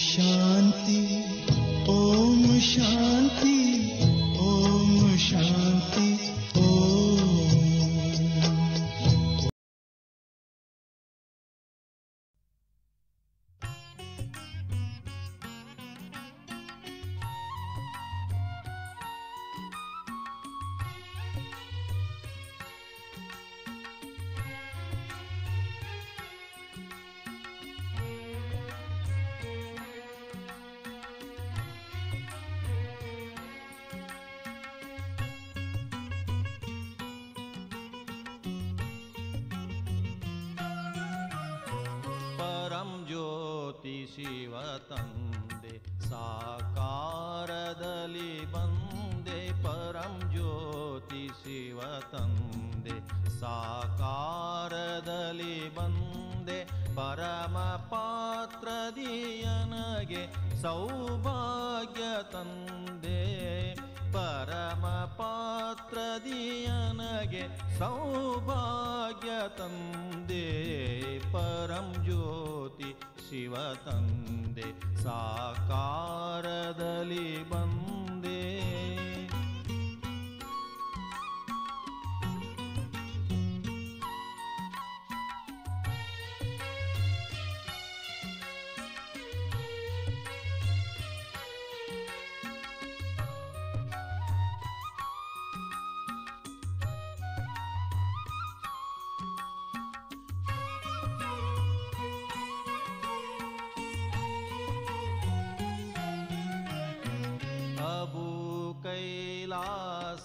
शान्ति ॐ शान्ति ॐ शान्ति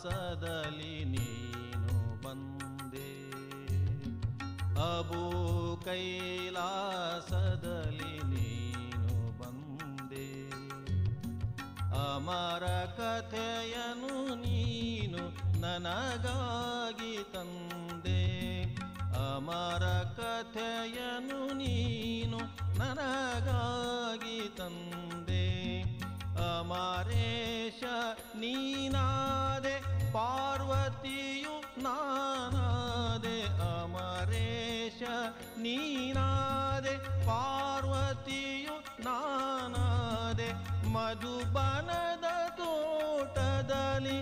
ಕೈಲಾಸದಲ್ಲಿ ನೀನು ಬಂದೆ. ಅಬು ಕೈಲಾಸದಲ್ಲಿ ನೀನು ಬಂದೆ. ಅಮರ ಕಥೆಯನು ನೀನು ನನಗಾಗಿ ತಂದೆ. ಅಮರ ಕಥೆಯನು ನೀನು ನನಗಾಗಿ ತಂದೆ. ಅಮರೇಶ ನೀನಾದೆ ಪಾರ್ವತಿಯು ನಾನಾದೆ ಅಮರೇಶ ನೀನಾದೆ ಪಾರ್ವತಿಯು ನಾನಾದೆ ಮಧುಬನದ ತೋಟದಲ್ಲಿ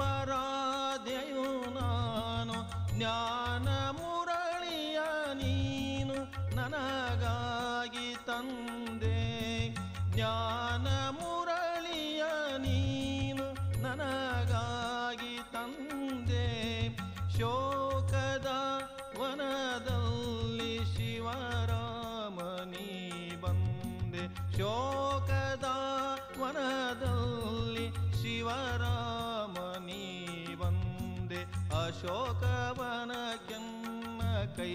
राध्ययुन ज्ञान ಅಶೋಕವನ ಕೆನ್ನ ಕೈ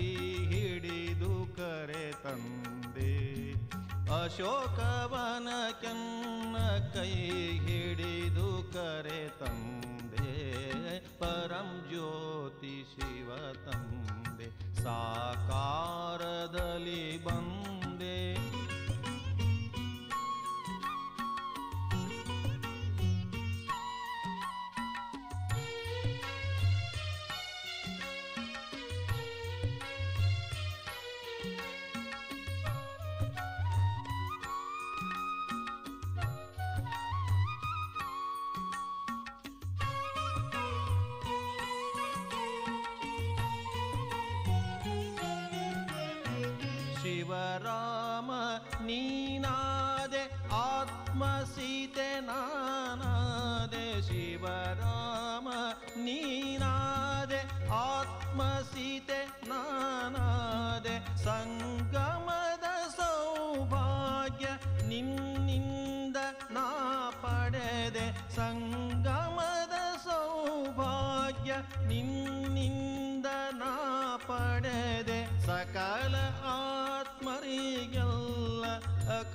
ಹಿಡಿದು ಕರೆ ತಂದೆ ಅಶೋಕವನ ಕೆನ್ನ ಕೈ ಹಿಡಿದು ಕರೆ ತಂದೆ ಪರಂ ಜ್ಯೋತಿ ಶಿವ ತಂದೆ ಸಾಕಾರದಲ್ಲಿ ಬಂದೆ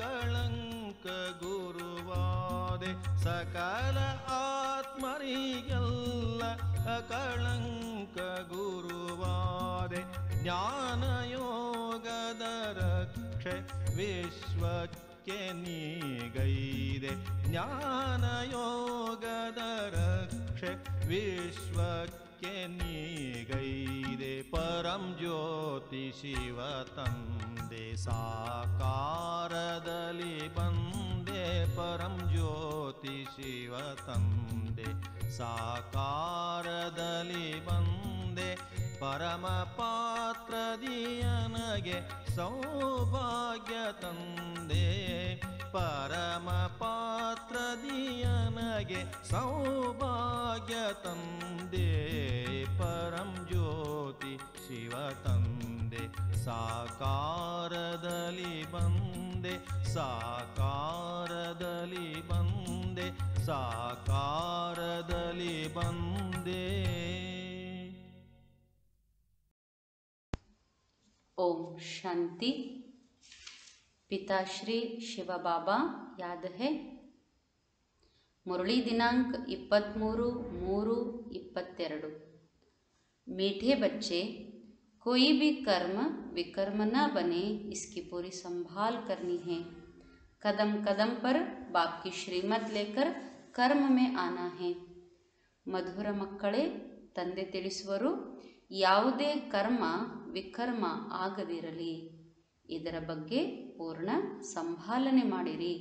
ಅಕಳಂಕ ಗುರುವಾದೆ ಸಕಲ ಆತ್ಮರಿಗೆಲ್ಲ ಅಕಳಂಕ ಗುರುವಾದೆ ಜ್ಞಾನಯೋಗದ ರಕ್ಷೆ ವಿಶ್ವಕ್ಕೆ ನೀಗೈದೆ ಜ್ಞಾನಯೋಗದ ರಕ್ಷೆ ವಿಶ್ವಕ್ಕೆ ನೀಗೈದೆ परं ज्योतिशिवतं शिवतं वन्दे परं ज्योतिशिवतं दे साकारि वन्दे परमपात्र दीयनगे सौभाग्य ते परं ज्योति ಶಿವ ತಂದೆ, ಸಾಕಾರದಲ್ಲಿ ಬಂದೆ ಸಾಕಾರದಲ್ಲಿ ಬಂದೆ ಸಾಕಾರದಲ್ಲಿ ಬಂದೆ. ಓಂ ಶಾಂತಿ. ಪಿತಾಶ್ರೀ ಶಿವಬಾಬಾ ಯಾದಹೆ. ಮುರಳಿ ದಿನಾಂಕ ಇಪ್ಪತ್ತ್ಮೂರು ಮೂರು ಇಪ್ಪತ್ತೆರಡು. ಮೀಠೆ ಬಚ್ಚೆ कोई भी कर्म विकर्म न बने इसकी पूरी संभाल करनी है कदम कदम पर बाप की श्रीमत लेकर कर्म में आना है ಮಧುರ ಮಕ್ಕಳೇ ತಂದೆ ತಿಳಿಸುವರು ಯಾವುದೇ ಕರ್ಮ ವಿಕರ್ಮ ಆಗದಿರಲಿ ಇದರ ಬಗ್ಗೆ ಪೂರ್ಣ ಸಂಭಾಲನೆ ಮಾಡಿರಿ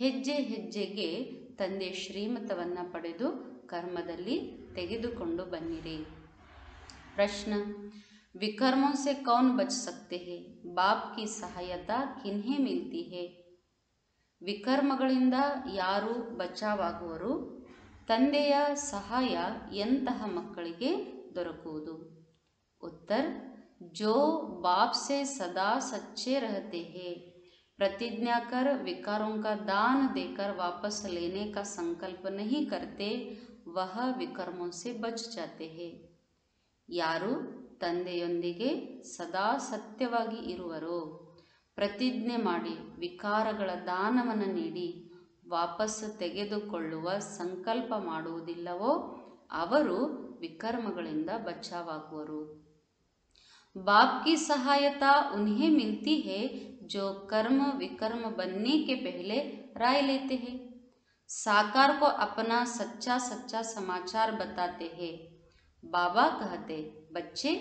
ಹೆಜ್ಜೆ ಹೆಜ್ಜೆಗೆ ತಂದೆ ಶ್ರೀಮತವನ್ನು ಪಡೆದು ಕರ್ಮದಲ್ಲಿ ತೆಗೆದುಕೊಂಡು ಬನ್ನಿರಿ प्रश्न विकर्मों से कौन बच सकते हैं बाप की सहायता किन्हें मिलती है ವಿಕರ್ಮಗಳಿಂದ ಯಾರು ಬಚಾವಾಗುವರು ತಂದೆಯ ಸಹಾಯ ಎಂತಹ ಮಕ್ಕಳಿಗೆ ದೊರಕುವುದು उत्तर जो बाप से सदा सच्चे रहते हैं प्रतिज्ञा कर विकारों का दान देकर वापस लेने का संकल्प नहीं करते वह विकर्मों से बच जाते हैं ಯಾರು ತಂದೆಯೊಂದಿಗೆ ಸದಾ ಸತ್ಯವಾಗಿ ಇರುವರೋ ಪ್ರತಿಜ್ಞೆ ಮಾಡಿ ವಿಕಾರಗಳ ದಾನವನ್ನು ನೀಡಿ ವಾಪಸ್ಸು ತೆಗೆದುಕೊಳ್ಳುವ ಸಂಕಲ್ಪ ಮಾಡುವುದಿಲ್ಲವೋ ಅವರು ವಿಕರ್ಮಗಳಿಂದ ಬಚಾವಾಗುವರು बाप की सहायता उन्हें मिलती है जो कर्म विकर्म बनने के पहले राय लेते हैं साकार को अपना सच्चा सच्चा समाचार बताते हैं बाबा कहते बच्चे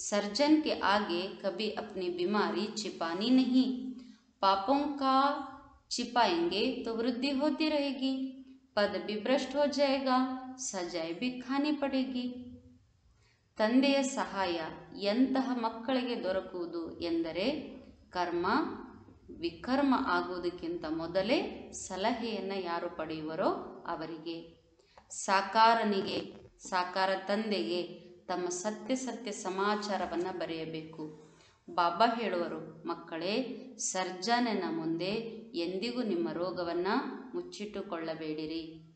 सर्जन के आगे कभी अपनी बीमारी छिपानी नहीं पापों का छिपाएंगे तो वृद्धि होती रहेगी पद भी भ्रष्ट हो जाएगा सजाए भी खानी पड़ेगी ತಂದೆಯ ಸಹಾಯ ಎಂತಹ ಮಕ್ಕಳಿಗೆ ದೊರಕುವುದು ಎಂದರೆ ಕರ್ಮ ವಿಕರ್ಮ ಆಗುವುದಕ್ಕಿಂತ ಮೊದಲೇ ಸಲಹೆಯನ್ನು ಯಾರು ಪಡೆಯುವರೋ ಅವರಿಗೆ ಸಾಕಾರನಿಗೆ ಸಾಕಾರ ತಂದೆಗೆ ತಮ್ಮ ಸತ್ಯ ಸತ್ಯ ಸಮಾಚಾರವನ್ನು ಬರೆಯಬೇಕು. ಬಾಬಾ ಹೇಳುವರು, ಮಕ್ಕಳೇ, ಸರ್ಜನೆನ ಮುಂದೆ ಎಂದಿಗೂ ನಿಮ್ಮ ರೋಗವನ್ನು ಮುಚ್ಚಿಟ್ಟುಕೊಳ್ಳಬೇಡಿರಿ.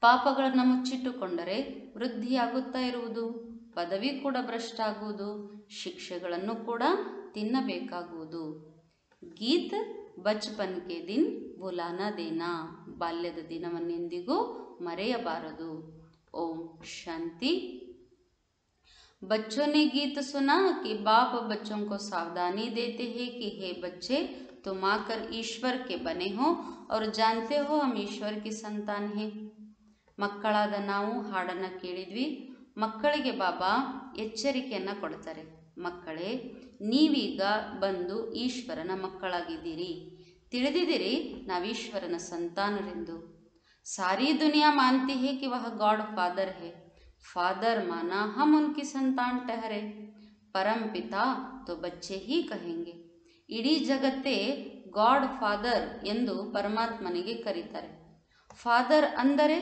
ಪಾಪಗಳನ್ನು ಮುಚ್ಚಿಟ್ಟುಕೊಂಡರೆ ವೃದ್ಧಿಯಾಗುತ್ತಾ ಇರುವುದು, ಪದವಿ ಕೂಡ ಭ್ರಷ್ಟ ಆಗುವುದು ಶಿಕ್ಷೆಗಳನ್ನು ಕೂಡ ತಿನ್ನಬೇಕಾಗುವುದು. ಗೀತ್ ಬಚ್ಪನ್ ಕೆ ದಿನ್ ಬುಲಾನ ದೇನಾ, ಬಾಲ್ಯದ ದಿನವನ್ನೆಂದಿಗೂ ಮರೆಯಬಾರದು. ಓಂ ಶಾಂತಿ. बच्चों ने गीत सुना कि बाप बच्चों को सावधानी देते हैं कि हे बच्चे तुम आकर ईश्वर के बने हो और जानते हो हम ईश्वर की संतान हैं ಮಕ್ಕಳಾದ ನಾವು ಹಾಡನ್ನು ಕೇಳಿದ್ವಿ ಮಕ್ಕಳಿಗೆ ಬಾಬಾ ಎಚ್ಚರಿಕೆಯನ್ನು ಕೊಡ್ತಾರೆ ಮಕ್ಕಳೇ ನೀವೀಗ ಬಂದು ಈಶ್ವರನ ಮಕ್ಕಳಾಗಿದ್ದೀರಿ ತಿಳಿದಿದ್ದೀರಿ ನಾವು ಈಶ್ವರನ ಸಂತಾನರೆಂದು सारी दुनिया मानती है कि वह गॉड फादर है फादर माना हम उनकी संतान ठहरे परम पिता तो बच्चे ही कहेंगे ಇಡೀ ಜಗತ್ತೇ ಗಾಡ್ ಫಾದರ್ ಎಂದು ಪರಮಾತ್ಮನಿಗೆ ಕರೀತಾರೆ ಫಾದರ್ ಅಂದರೆ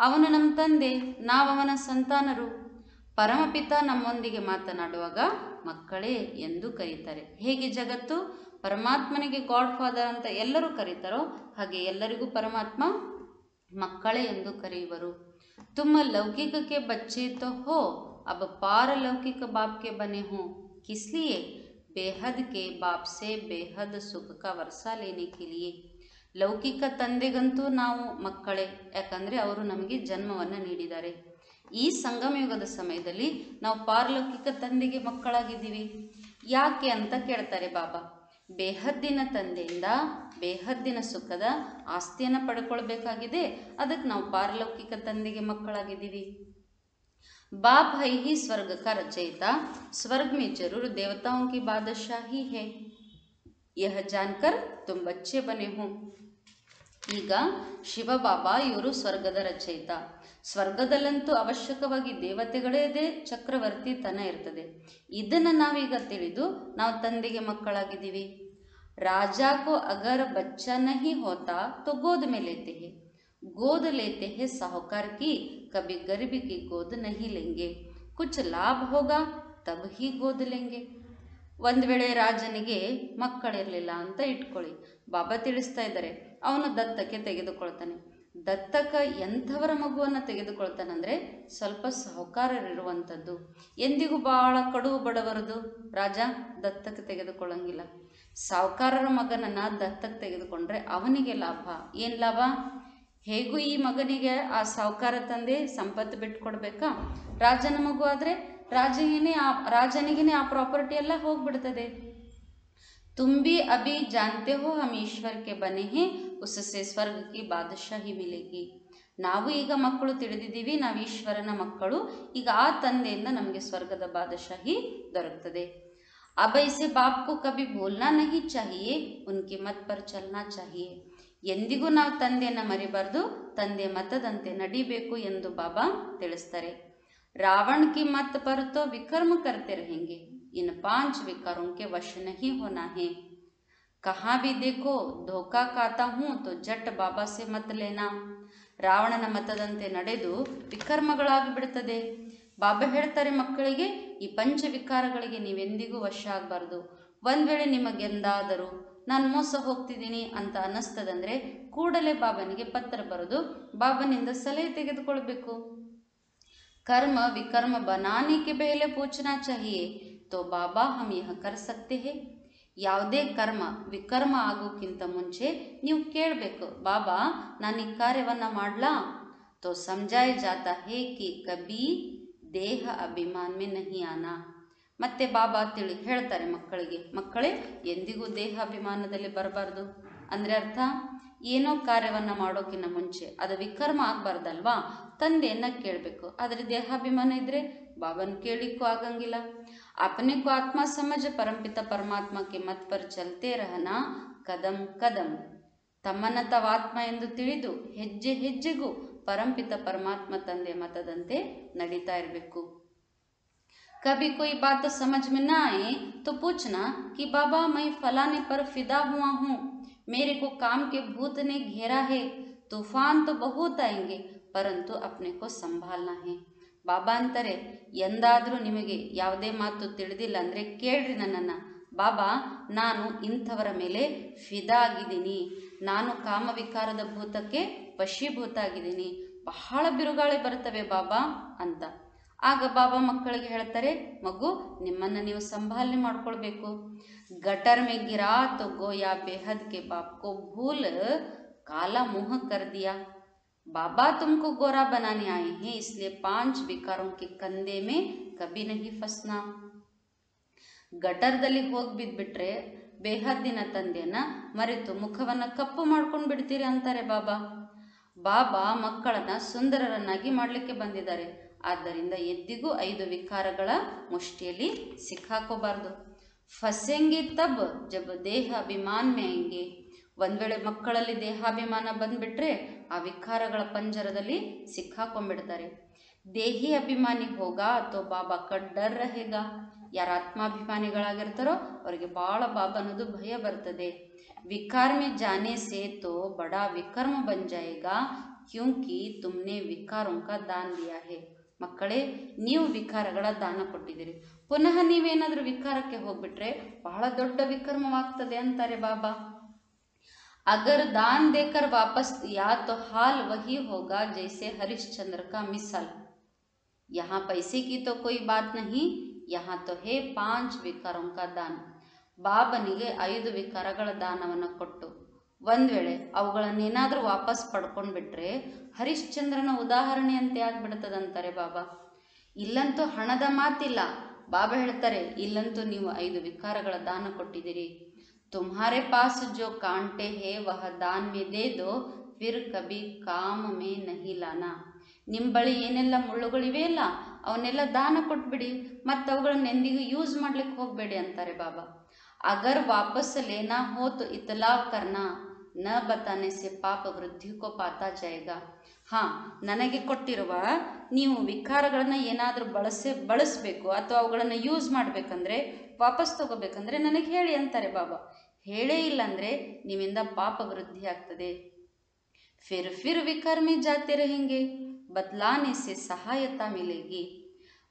ಅವನು ನಮ್ಮ ತಂದೆ ನಾವು ಅವನ ಸಂತಾನರು ಪರಮಪಿತ ನಮ್ಮೊಂದಿಗೆ ಮಾತನಾಡುವಾಗ ಮಕ್ಕಳೇ ಎಂದು ಕರೀತಾರೆ ಹೇಗೆ ಜಗತ್ತು ಪರಮಾತ್ಮನಿಗೆ ಗಾಡ್ ಫಾದರ್ ಅಂತ ಎಲ್ಲರೂ ಕರೀತಾರೋ ಹಾಗೆ ಎಲ್ಲರಿಗೂ ಪರಮಾತ್ಮ ಮಕ್ಕಳೇ ಎಂದು ಕರೆಯುವರು ತುಮ लौकिक के बच्चे तो हो अब पारलौकिक बाप के बने हो किस लिए बेहद के बाप से बेहद सुख का वर्षा लेने के लिए ಲೌಕಿಕ ತಂದೆಗಂತೂ ನಾವು ಮಕ್ಕಳೇ ಯಾಕಂದರೆ ಅವರು ನಮಗೆ ಜನ್ಮವನ್ನು ನೀಡಿದ್ದಾರೆ ಈ ಸಂಗಮಯುಗದ ಸಮಯದಲ್ಲಿ ನಾವು ಪಾರಲೌಕಿಕ ತಂದೆಗೆ ಮಕ್ಕಳಾಗಿದ್ದೀವಿ ಯಾಕೆ ಅಂತ ಕೇಳ್ತಾರೆ ಬಾಬಾ ಬೇಹದ್ದಿನ ತಂದೆಯಿಂದ ಬೇಹದ್ದಿನ ಸುಖದ ಆಸ್ತಿಯನ್ನು ಪಡ್ಕೊಳ್ಬೇಕಾಗಿದೆ ಅದಕ್ಕೆ ನಾವು ಪಾರಲೌಕಿಕ ತಂದೆಗೆ ಮಕ್ಕಳಾಗಿದ್ದೀವಿ बाप है ही स्वर्ग का रचयिता स्वर्ग में जरूर देवताओं की बादशाही है यह जानकर तुम बच्चे बने हो ಈಗ ಶಿವಬಾಬಾ ಇವರು ಸ್ವರ್ಗದ ರಚಯಿತ ಸ್ವರ್ಗದಲ್ಲಂತೂ ಅವಶ್ಯಕವಾಗಿ ದೇವತೆಗಳೇದೇ ಚಕ್ರವರ್ತಿತನ ಇರ್ತದೆ ಇದನ್ನು ನಾವೀಗ ತಿಳಿದು ನಾವು ತಂದೆಗೆ ಮಕ್ಕಳಾಗಿದ್ದೀವಿ राजा को अगर बच्चा नहीं होता तो गोद में लेते हैं गोद लेते हैं साहूकार की कभी गरीब की गोद नहीं लेंगे कुछ लाभ होगा तब ही गोद लेंगे ಒಂದು ವೇಳೆ ರಾಜನಿಗೆ ಮಕ್ಕಳಿರಲಿಲ್ಲ ಅಂತ ಇಟ್ಕೊಳ್ಳಿ ಬಾಬಾ ತಿಳಿಸ್ತಾ ಇದ್ದಾರೆ ಅವನು ದತ್ತಕ್ಕೆ ತೆಗೆದುಕೊಳ್ತಾನೆ ದತ್ತಕ ಎಂಥವರ ಮಗುವನ್ನು ತೆಗೆದುಕೊಳ್ತಾನಂದರೆ ಸ್ವಲ್ಪ ಸಾಹುಕಾರರಿರುವಂಥದ್ದು ಎಂದಿಗೂ ಭಾಳ ಕಡು ಬಡವರದು ರಾಜ ದತ್ತಕ್ಕೆ ತೆಗೆದುಕೊಳ್ಳಂಗಿಲ್ಲ ಸಾಹುಕಾರರ ಮಗನನ್ನು ದತ್ತಕ್ಕೆ ತೆಗೆದುಕೊಂಡ್ರೆ ಅವನಿಗೆ ಲಾಭ ಏನು ಲಾಭ ಹೇಗೂ ಈ ಮಗನಿಗೆ ಆ ಸಾಹುಕಾರ ತಂದೆ ಸಂಪತ್ತು ಬಿಟ್ಕೊಡ್ಬೇಕಾ ರಾಜನ ಮಗು ಆದರೆ ರಾಜನಿಗೆ ಆ ರಾಜನಿಗೆ ಆ ಪ್ರಾಪರ್ಟಿ ಎಲ್ಲ ಹೋಗ್ಬಿಡ್ತದೆ तुम भी अभी जानते हो हम ईश्वर के बने हैं उससे स्वर्ग की बादशाही मिलेगी ನಾವು ಈಗ ಮಕ್ಕಳು ತಿಳಿದಿದ್ದೀವಿ ನಾವು ಈಶ್ವರನ ಮಕ್ಕಳು ಈಗ ಆ ತಂದೆಯಿಂದ ನಮಗೆ ಸ್ವರ್ಗದ ಬಾದಶಾಹಿ ದೊರಕ್ತದೆ अब इसे बाप को कभी बोलना नहीं चाहिए उनके मत पर चलना चाहिए ಎಂದಿಗೂ ನಾವು ತಂದೆಯನ್ನು ಮರಿಬಾರ್ದು ತಂದೆ ಮತದಂತೆ ನಡಿಬೇಕು ಎಂದು ಬಾಬಾ ತಿಳಿಸ್ತಾರೆ रावण की मत पर तो विकर्म करते रहेंगे इन पांच विकारों के वश नहीं होना है कहाँ भी देखो धोखा खाता हूँ तो जट बाबा से मत लेना ರಾವಣನ ಮತದಂತೆ ನಡೆದು ವಿಕರ್ಮಗಳಾಗಿ ಬಿಡುತ್ತದೆ ಬಾಬಾ ಹೇಳ್ತಾರೆ ಮಕ್ಕಳಿಗೆ, ಈ ಪಂಚವಿಕಾರಗಳಿಗೆ ನೀವೆಂದಿಗೂ ವಶ ಆಗಬಾರದು. ಒಂದು ವೇಳೆ ನಿಮಗೆಂದಾದರೂ ನಾನು ಮೋಸ ಹೋಗ್ತಿದ್ದೀನಿ ಅಂತ ಅನ್ನಿಸ್ತದಂದರೆ ಕೂಡಲೇ ಬಾಬನಿಗೆ ಪತ್ರ ಬರೆದು, ಬಾಬನಿಂದ ಸಲಹೆ ತೆಗೆದುಕೊಳ್ಬೇಕು. ಕರ್ಮ ವಿಕರ್ಮ ಬನಾನಿ ಕೆ ಬೇಲೆ ಪೂಚನಾ ಚಹಿಯೇ, ತೋ ಬಾಬಾ ಹಮ್ ಯಹ ಕರ್ ಸಕ್ತಿ ಹೇ. ಯಾವುದೇ ಕರ್ಮ ವಿಕರ್ಮ ಆಗೋಕ್ಕಿಂತ ಮುಂಚೆ ನೀವು ಕೇಳಬೇಕು, ಬಾಬಾ ನಾನು ಈ ಕಾರ್ಯವನ್ನು ಮಾಡಲಾ? ತೋ ಸಮಜಾಯ ಜಾತ ಹೇ ಕಿ ಕಬೀ ದೇಹ ಅಭಿಮಾನ್ ಮೇ ನಹಿ ಆನಾ ಮತ್ತೆ ಬಾಬಾ ತಿಳಿ ಹೇಳ್ತಾರೆ ಮಕ್ಕಳಿಗೆ ಮಕ್ಕಳೇ ಎಂದಿಗೂ ದೇಹ ಅಭಿಮಾನದಲ್ಲಿ ಬರಬಾರ್ದು ಅಂದರೆ ಅರ್ಥ ಏನೋ ಕಾರ್ಯವನ್ನು ಮಾಡೋಕ್ಕಿಂತ ಮುಂಚೆ ಅದು ವಿಕರ್ಮ ಆಗಬಾರ್ದಲ್ವಾ ತಂದೆಯನ್ನು ಕೇಳಬೇಕು ಆದರೆ ದೇಹಾಭಿಮಾನ ಇದ್ದರೆ ಬಾಬನ ಕೇಳಿಕ್ಕೂ ಆಗಂಗಿಲ್ಲ अपने को आत्मा समझ परमपित परमात्मा के मत पर चलते रहना ಕದಂ ಕದಂ ತಮ್ಮನ್ನ ತಾವು ಆತ್ಮ ಎಂದು ತಿಳಿದು ಹೆಜ್ಜೆ ಹೆಜ್ಜೆಗೂ ಪರಂಪಿತ ಪರಮಾತ್ಮ ತಂದೆ ಮತದಂತೆ ನಡೀತಾ ಇರಬೇಕು कभी कोई बात समझ में ना आए तो पूछना कि बाबा मैं फलाने पर फिदा हुआ हूँ मेरे को काम के भूत ने घेरा है तूफान तो बहुत आएंगे परंतु अपने को संभालना है ಬಾಬಾ ಅಂತಾರೆ ಎಂದಾದರೂ ನಿಮಗೆ ಯಾವುದೇ ಮಾತು ತಿಳಿದಿಲ್ಲ ಅಂದರೆ ಕೇಳ್ರಿ ನನ್ನನ್ನು ಬಾಬಾ ನಾನು ಇಂಥವರ ಮೇಲೆ ಫಿದಾ ಆಗಿದ್ದೀನಿ ನಾನು ಕಾಮವಿಕಾರದ ಭೂತಕ್ಕೆ ವಶೀಭೂತ ಆಗಿದ್ದೀನಿ ಬಹಳ ಬಿರುಗಾಳಿ ಬರ್ತವೆ ಬಾಬಾ ಅಂತ ಆಗ ಬಾಬಾ ಮಕ್ಕಳಿಗೆ ಹೇಳ್ತಾರೆ ಮಗು ನಿಮ್ಮನ್ನು ನೀವು ಸಂಭಾಲನೆ ಮಾಡ್ಕೊಳ್ಬೇಕು ಗಟರ್ ಮೇ ಗಿರಾ ತೋ ಗೋಯಾ ಬೇಹದ್ ಕೆ ಬಾಪ್ ಕೋ ಭೂಲ್ ಕಾಲಾ मुँह कर दिया बाबा तुमको गोरा बनाने आए हैं इसलिए पांच विकारों के कंधे में कभी नहीं फंसना ಗಟರ್ದಲ್ಲಿ ಹೋಗಿ ಬಿದ್ದುಬಿಟ್ರೆ ಬೇಹದ್ದಿನ ತಂದೆಯನ್ನ ಮರೆತು ಮುಖವನ್ನು ಕಪ್ಪು ಮಾಡ್ಕೊಂಡು ಬಿಡ್ತೀರಿ ಅಂತಾರೆ ಬಾಬಾ. ಬಾಬಾ ಮಕ್ಕಳನ್ನ ಸುಂದರರನ್ನಾಗಿ ಮಾಡಲಿಕ್ಕೆ ಬಂದಿದ್ದಾರೆ. ಆದ್ದರಿಂದ ಎದ್ದಿಗೂ ಐದು ವಿಕಾರಗಳ ಮುಷ್ಟಿಯಲ್ಲಿ ಸಿಕ್ಕಾಕೋಬಾರ್ದು. ಫಸೆಂಗಿ ತಬ್ ಜಬ್ ದೇಹ ಅಭಿಮಾನ್ ಮೇಂಗೆ ಒಂದು ವೇಳೆ ಮಕ್ಕಳಲ್ಲಿ ದೇಹಾಭಿಮಾನ ಬಂದ್ಬಿಟ್ರೆ ಆ ವಿಕಾರಗಳ ಪಂಜರದಲ್ಲಿ ಸಿಕ್ಕಾಕೊಂಡ್ಬಿಡ್ತಾರೆ. ದೇಹಿ ಅಭಿಮಾನಿ ಹೋಗ ಅಥವಾ ಬಾಬಾ ಕಡ್ಡರ್ ರಹೇಗ ಯಾರು ಆತ್ಮಾಭಿಮಾನಿಗಳಾಗಿರ್ತಾರೋ ಅವರಿಗೆ ಭಾಳ ಬಾಬಾ ಅನ್ನೋದು ಭಯ ಬರ್ತದೆ ವಿಕಾರ में जाने से तो बड़ा विकर्म बन जाएगा क्योंकि तुमने विकारों का दान दिया है ಮಕ್ಕಳೇ ನೀವು ವಿಕಾರಗಳ ದಾನ ಕೊಟ್ಟಿದ್ದೀರಿ ಪುನಃ ನೀವೇನಾದರೂ ವಿಕಾರಕ್ಕೆ ಹೋಗ್ಬಿಟ್ರೆ ಬಹಳ ದೊಡ್ಡ ವಿಕರ್ಮವಾಗ್ತದೆ ಅಂತಾರೆ ಬಾಬಾ अगर दान देकर वापस या तो हाल वही होगा जैसे हरिश्चंद्र का मिसाल यहाँ पैसे की तो कोई बात नहीं ಯಹಾ ತೋ ಹೇ ಪಾಂಚ್ ಕಾ ದಾನ ಬಾಬನಿಗೆ ಐದು ವಿಕಾರಗಳ ದಾನವನ್ನು ಕೊಟ್ಟು ಒಂದು ವೇಳೆ ಅವುಗಳನ್ನೇನಾದರೂ ವಾಪಸ್ ಪಡ್ಕೊಂಡ್ಬಿಟ್ರೆ ಹರಿಶ್ಚಂದ್ರನ ಉದಾಹರಣೆಯಂತೆ ಆಗ್ಬಿಡ್ತದಂತಾರೆ ಬಾಬಾ ಇಲ್ಲಂತೂ ಹಣದ ಮಾತಿಲ್ಲ ಬಾಬಾ ಹೇಳ್ತಾರೆ ಇಲ್ಲಂತೂ ನೀವು ಐದು ವಿಕಾರಗಳ ದಾನ ಕೊಟ್ಟಿದ್ದೀರಿ ತುಮ್ಹಾರೆ ಪಾಸ್ ಜೋ ಕಾಂಟೆ ಹೇ ವಹ ದಾನ್ ಮೇ ದೇ ದೋ ಫಿರ್ ಕಬಿ ಕಾಮ್ ಮೇ ನಹಿಲಾನ ನಿಮ್ಮ ಬಳಿ ಏನೆಲ್ಲ ಮುಳ್ಳುಗಳಿವೆಯಲ್ಲ ಅವನ್ನೆಲ್ಲ ದಾನ ಕೊಟ್ಬಿಡಿ, ಮತ್ತು ಅವುಗಳನ್ನ ಎಂದಿಗೂ ಯೂಸ್ ಮಾಡ್ಲಿಕ್ಕೆ ಹೋಗಬೇಡಿ ಅಂತಾರೆ ಬಾಬಾ. ಅಗರ್ ವಾಪಸ್ ಲೇನಾ ಹೋತು ಇತಲಾವ್ ಕರ್ನಾ, ನ ಬತಾನೆ ಸೆ ಪಾಪ ವೃದ್ಧಿಕೋ ಪಾತಾ ಜಯಗ. ಹಾಂ, ನನಗೆ ಕೊಟ್ಟಿರುವ ನೀವು ವಿಕಾರಗಳನ್ನು ಏನಾದರೂ ಬಳಸಿ, ಬಳಸಬೇಕು ಅಥವಾ ಅವುಗಳನ್ನು ಯೂಸ್ ಮಾಡಬೇಕಂದ್ರೆ, ವಾಪಸ್ ತಗೋಬೇಕಂದ್ರೆ ನನಗೆ ಹೇಳಿ ಅಂತಾರೆ ಬಾಬಾ. ಹೇಳೇ ಇಲ್ಲ ಅಂದರೆ ನಿಮ್ಮಿಂದ ಪಾಪ ವೃದ್ಧಿ ಆಗ್ತದೆ. ಫಿರ್ ಫಿರ್ ವಿಕರ್ಮಿ ಜಾತಿರ ಹಿಂಗೆ. ಬದಲಾನೆ ಸೆ ಸಹಾಯತ ಮಿಲೇಗಿ.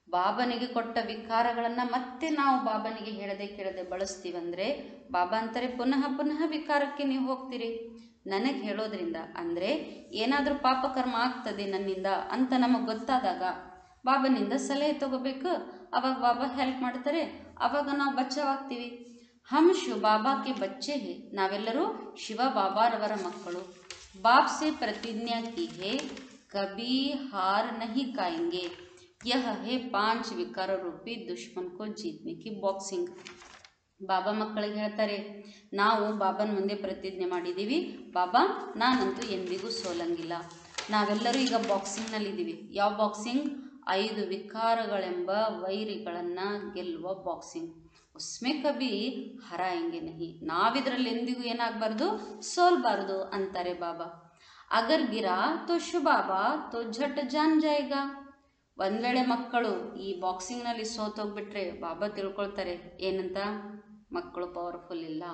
ಬಾಬನಿಗೆ ಕೊಟ್ಟ ವಿಕಾರಗಳನ್ನು ಮತ್ತೆ ನಾವು ಬಾಬನಿಗೆ ಹೇಳದೆ ಕೇಳದೆ ಬಳಸ್ತೀವಂದರೆ, ಬಾಬಾ ಅಂತಾರೆ ಪುನಃ ಪುನಃ ವಿಕಾರಕ್ಕೆ ನೀವು ಹೋಗ್ತೀರಿ. ನನಗೆ ಹೇಳೋದ್ರಿಂದ ಅಂದರೆ, ಏನಾದರೂ ಪಾಪಕರ್ಮ ಆಗ್ತದೆ ನನ್ನಿಂದ ಅಂತ ನಮಗೆ ಗೊತ್ತಾದಾಗ ಬಾಬನಿಂದ ಸಲಹೆ ತಗೋಬೇಕು. ಅವಾಗ ಬಾಬಾ ಹೆಲ್ಪ್ ಮಾಡ್ತಾರೆ. ಅವಾಗ ನಾವು ಬಚ್ಚವಾಗ್ತೀವಿ. ಹಮ್ ಶಿವ ಬಾಬಾಕ್ಕೆ ಬಚ್ಚೆ ಹೇ. ನಾವೆಲ್ಲರೂ ಶಿವ ಬಾಬಾರವರ ಮಕ್ಕಳು. ಬಾಬ್ಸೆ ಪ್ರತಿಜ್ಞಾ ಕಿ ಹೇ. कभी हार नहीं खाएंगे यह है पांच विकार रूपी दुश्मन को जीतने की बॉक्सिंग ಬಾಬಾ ಮಕ್ಕಳಿಗೆ ಹೇಳ್ತಾರೆ ನಾವು ಬಾಬನ ಮುಂದೆ ಪ್ರತಿಜ್ಞೆ ಮಾಡಿದ್ದೀವಿ ಬಾಬಾ ನಾನಂತೂ ಎಂದಿಗೂ ಸೋಲಂಗಿಲ್ಲ ನಾವೆಲ್ಲರೂ ಈಗ ಬಾಕ್ಸಿಂಗ್ನಲ್ಲಿದ್ದೀವಿ ಯಾವ ಬಾಕ್ಸಿಂಗ್ ಐದು ವಿಕಾರಗಳೆಂಬ ವೈರಿಗಳನ್ನು ಗೆಲ್ಲುವ ಬಾಕ್ಸಿಂಗ್ ಉಸ್ಮೆ ಕಬಿ ಹರಾಯಂಗೆ ನಹಿ ನಾವಿದ್ರಲ್ಲಿ ಎಂದಿಗೂ ಏನಾಗಬಾರ್ದು ಸೋಲ್ಬಾರ್ದು ಅಂತಾರೆ ಬಾಬಾ ಅಗರ್ ಗಿರಾ ತೋ ಶುಬಾಬಾ ತೋ ಝಟ್ ಜಾನ್ ಜಾಯೇಗಾ ಒಂದು ವೇಳೆ ಮಕ್ಕಳು ಈ ಬಾಕ್ಸಿಂಗ್ನಲ್ಲಿ ಸೋತೋಗ್ಬಿಟ್ರೆ ಬಾಬಾ ತಿಳ್ಕೊಳ್ತಾರೆ ಏನಂತ ಮಕ್ಕಳು ಪವರ್ಫುಲ್ ಇಲ್ಲ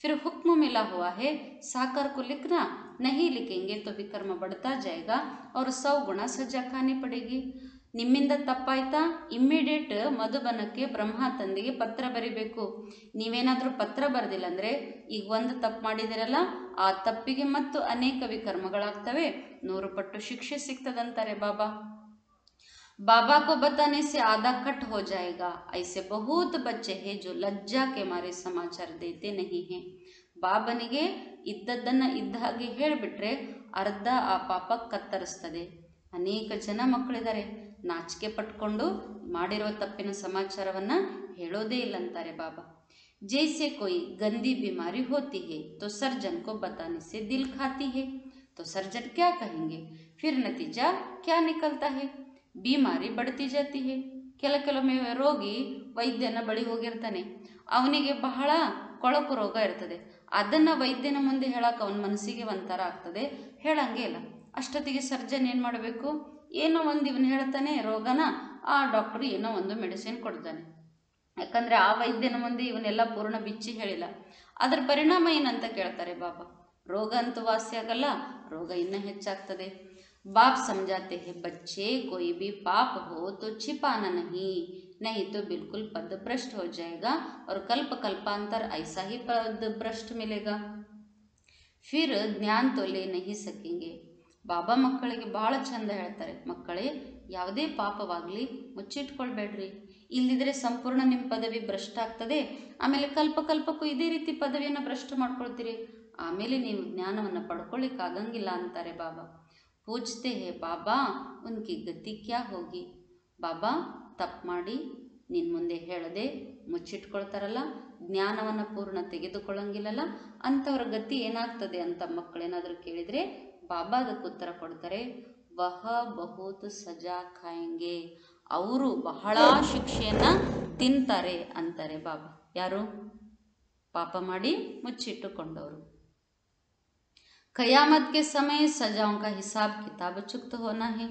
फिर हुक्म मिला हुआ है साकर को लिखना नहीं लिखेंगे तो विकर्म बढ़ता जाएगा और सौ गुना सजा खानी पड़ेगी ನಿಮ್ಮಿಂದ ತಪ್ಪಾಯ್ತಾ ಇಮ್ಮಿಡಿಯೇಟ್ ಮಧುಬನಕ್ಕೆ ಬ್ರಹ್ಮ ತಂದೆಗೆ ಪತ್ರ ಬರಿಬೇಕು ನೀವೇನಾದರೂ ಪತ್ರ ಬರೆದಿಲ್ಲ ಅಂದರೆ ಈಗ ಒಂದು ತಪ್ಪು ಮಾಡಿದಿರಲ್ಲ ಆ ತಪ್ಪಿಗೆ ಮತ್ತು ಅನೇಕ ವಿಕರ್ಮಗಳಾಗ್ತವೆ ನೂರು ಪಟ್ಟು ಶಿಕ್ಷೆ ಸಿಗ್ತದಂತಾರೆ ಬಾಬಾ बाबा को बताने से आधा कट हो जाएगा ऐसे बहुत बच्चे हैं जो लज्जा के मारे समाचार देते नहीं हैं ಬಾಬನಿಗೆ ಇದ್ದದ್ದನ್ನು ಇದ್ದ ಹಾಗೆ ಹೇಳಿಬಿಟ್ರೆ ಅರ್ಧ ಆ ಪಾಪ ಕತ್ತರಿಸ್ತದೆ ಅನೇಕ ಜನ ಮಕ್ಕಳಿದ್ದಾರೆ ನಾಚಿಕೆ ಪಟ್ಕೊಂಡು ಮಾಡಿರುವ ತಪ್ಪಿನ ಸಮಾಚಾರವನ್ನು ಹೇಳೋದೇ ಇಲ್ಲ ಅಂತಾರೆ ಬಾಬಾ जैसे कोई गंदी बीमारी होती है तो सर्जन को बताने से दिल खाती है तो सर्जन क्या कहेंगे फिर नतीजा क्या निकलता है बीमारी बढ़ती जाती है ಕೆಲ ಕೆಲವೊಮ್ಮೆ ರೋಗಿ ವೈದ್ಯನ ಬಳಿ ಹೋಗಿರ್ತಾನೆ ಅವನಿಗೆ ಬಹಳ ಕೊಳಕು ರೋಗ ಇರ್ತದೆ ಅದನ್ನು ವೈದ್ಯನ ಮುಂದೆ ಹೇಳಕ್ಕೆ ಅವನ ಮನಸ್ಸಿಗೆ ಒಂಥರ ಆಗ್ತದೆ ಹೇಳಂಗೆ ಇಲ್ಲ ಅಷ್ಟೊತ್ತಿಗೆ ಸರ್ಜನ್ ಏನು ಮಾಡಬೇಕು ಏನೋ ಒಂದು ಇವನು ಹೇಳ್ತಾನೆ ರೋಗನ ಆ ಡಾಕ್ಟ್ರು ಏನೋ ಒಂದು ಮೆಡಿಸಿನ್ ಕೊಡ್ತಾನೆ ಯಾಕಂದರೆ ಆ ವೈದ್ಯನ ಮುಂದೆ ಇವನ್ನೆಲ್ಲ ಪೂರ್ಣ ಬಿಚ್ಚಿ ಹೇಳಿಲ್ಲ ಅದರ ಪರಿಣಾಮ ಏನಂತ ಕೇಳ್ತಾರೆ ಬಾಬಾ ರೋಗ ಅಂತೂ ವಾಸಿ ಆಗಲ್ಲ ರೋಗ ಇನ್ನೂ ಹೆಚ್ಚಾಗ್ತದೆ बाप समझाते हैं बच्चे कोई भी पाप हो तो छिपाना नहीं नहीं तो बिल्कुल पद भ्रष्ट हो जाएगा और कल्प कल्पांतर ऐसा ही पद भ्रष्ट मिलेगा फिर ಜ್ಞಾನ तो ले नहीं सकेंगे ಬಾಬಾ ಮಕ್ಕಳಿಗೆ ಭಾಳ ಚಂದ ಹೇಳ್ತಾರೆ ಮಕ್ಕಳೇ ಯಾವುದೇ ಪಾಪವಾಗಲಿ ಮುಚ್ಚಿಟ್ಕೊಳ್ಬೇಡ್ರಿ ಇಲ್ಲದಿದ್ರೆ ಸಂಪೂರ್ಣ ನಿಮ್ಮ ಪದವಿ ಭ್ರಷ್ಟ ಆಗ್ತದೆ. ಆಮೇಲೆ ಕಲ್ಪ ಕಲ್ಪಕ್ಕೂ ಇದೇ ರೀತಿ ಪದವಿಯನ್ನು ಭ್ರಷ್ಟ ಮಾಡ್ಕೊಳ್ತೀರಿ. ಆಮೇಲೆ ನೀವು ಜ್ಞಾನವನ್ನು ಪಡ್ಕೊಳ್ಳಿಕ್ಕಾಗಂಗಿಲ್ಲ ಅಂತಾರೆ ಬಾಬಾ. ಪೂಜ್ತೆ ಹೇ ಬಾಬಾ, ಉನ್ಕಿ ಗತಿ ಕ್ಯಾ ಹೋಗಿ? ಬಾಬಾ ತಪ್ಪು ಮಾಡಿ. ನಿನ್ನ ಮುಂದೆ ಹೇಳದೆ ಮುಚ್ಚಿಟ್ಕೊಳ್ತಾರಲ್ಲ, ಜ್ಞಾನವನ್ನು ಪೂರ್ಣ ತೆಗೆದುಕೊಳ್ಳಂಗಿಲ್ಲಲ್ಲ, ಅಂಥವ್ರ ಗತಿ ಏನಾಗ್ತದೆ ಅಂತ ಮಕ್ಕಳೇನಾದರೂ ಕೇಳಿದರೆ ಬಾಬಾ ಅದಕ್ಕೆ ಉತ್ತರ ಕೊಡ್ತಾರೆ. ವಹ ಬಹುತ್ ಸಜಾ ಖಾಯಂಗೆ. ಅವರು ಬಹಳ ಶಿಕ್ಷೆಯನ್ನು ತಿಂತಾರೆ ಅಂತಾರೆ ಬಾಬಾ. ಯಾರು? ಪಾಪ ಮಾಡಿ ಮುಚ್ಚಿಟ್ಟುಕೊಂಡವರು. ಕಯಾಮತ್ಗೆ ಸಮಯ ಸಜಾಂ ಹಿಸಾಬ್ ಕಿತಾಬ ಚುಕ್ತ ಹೋನಾ ಹೇ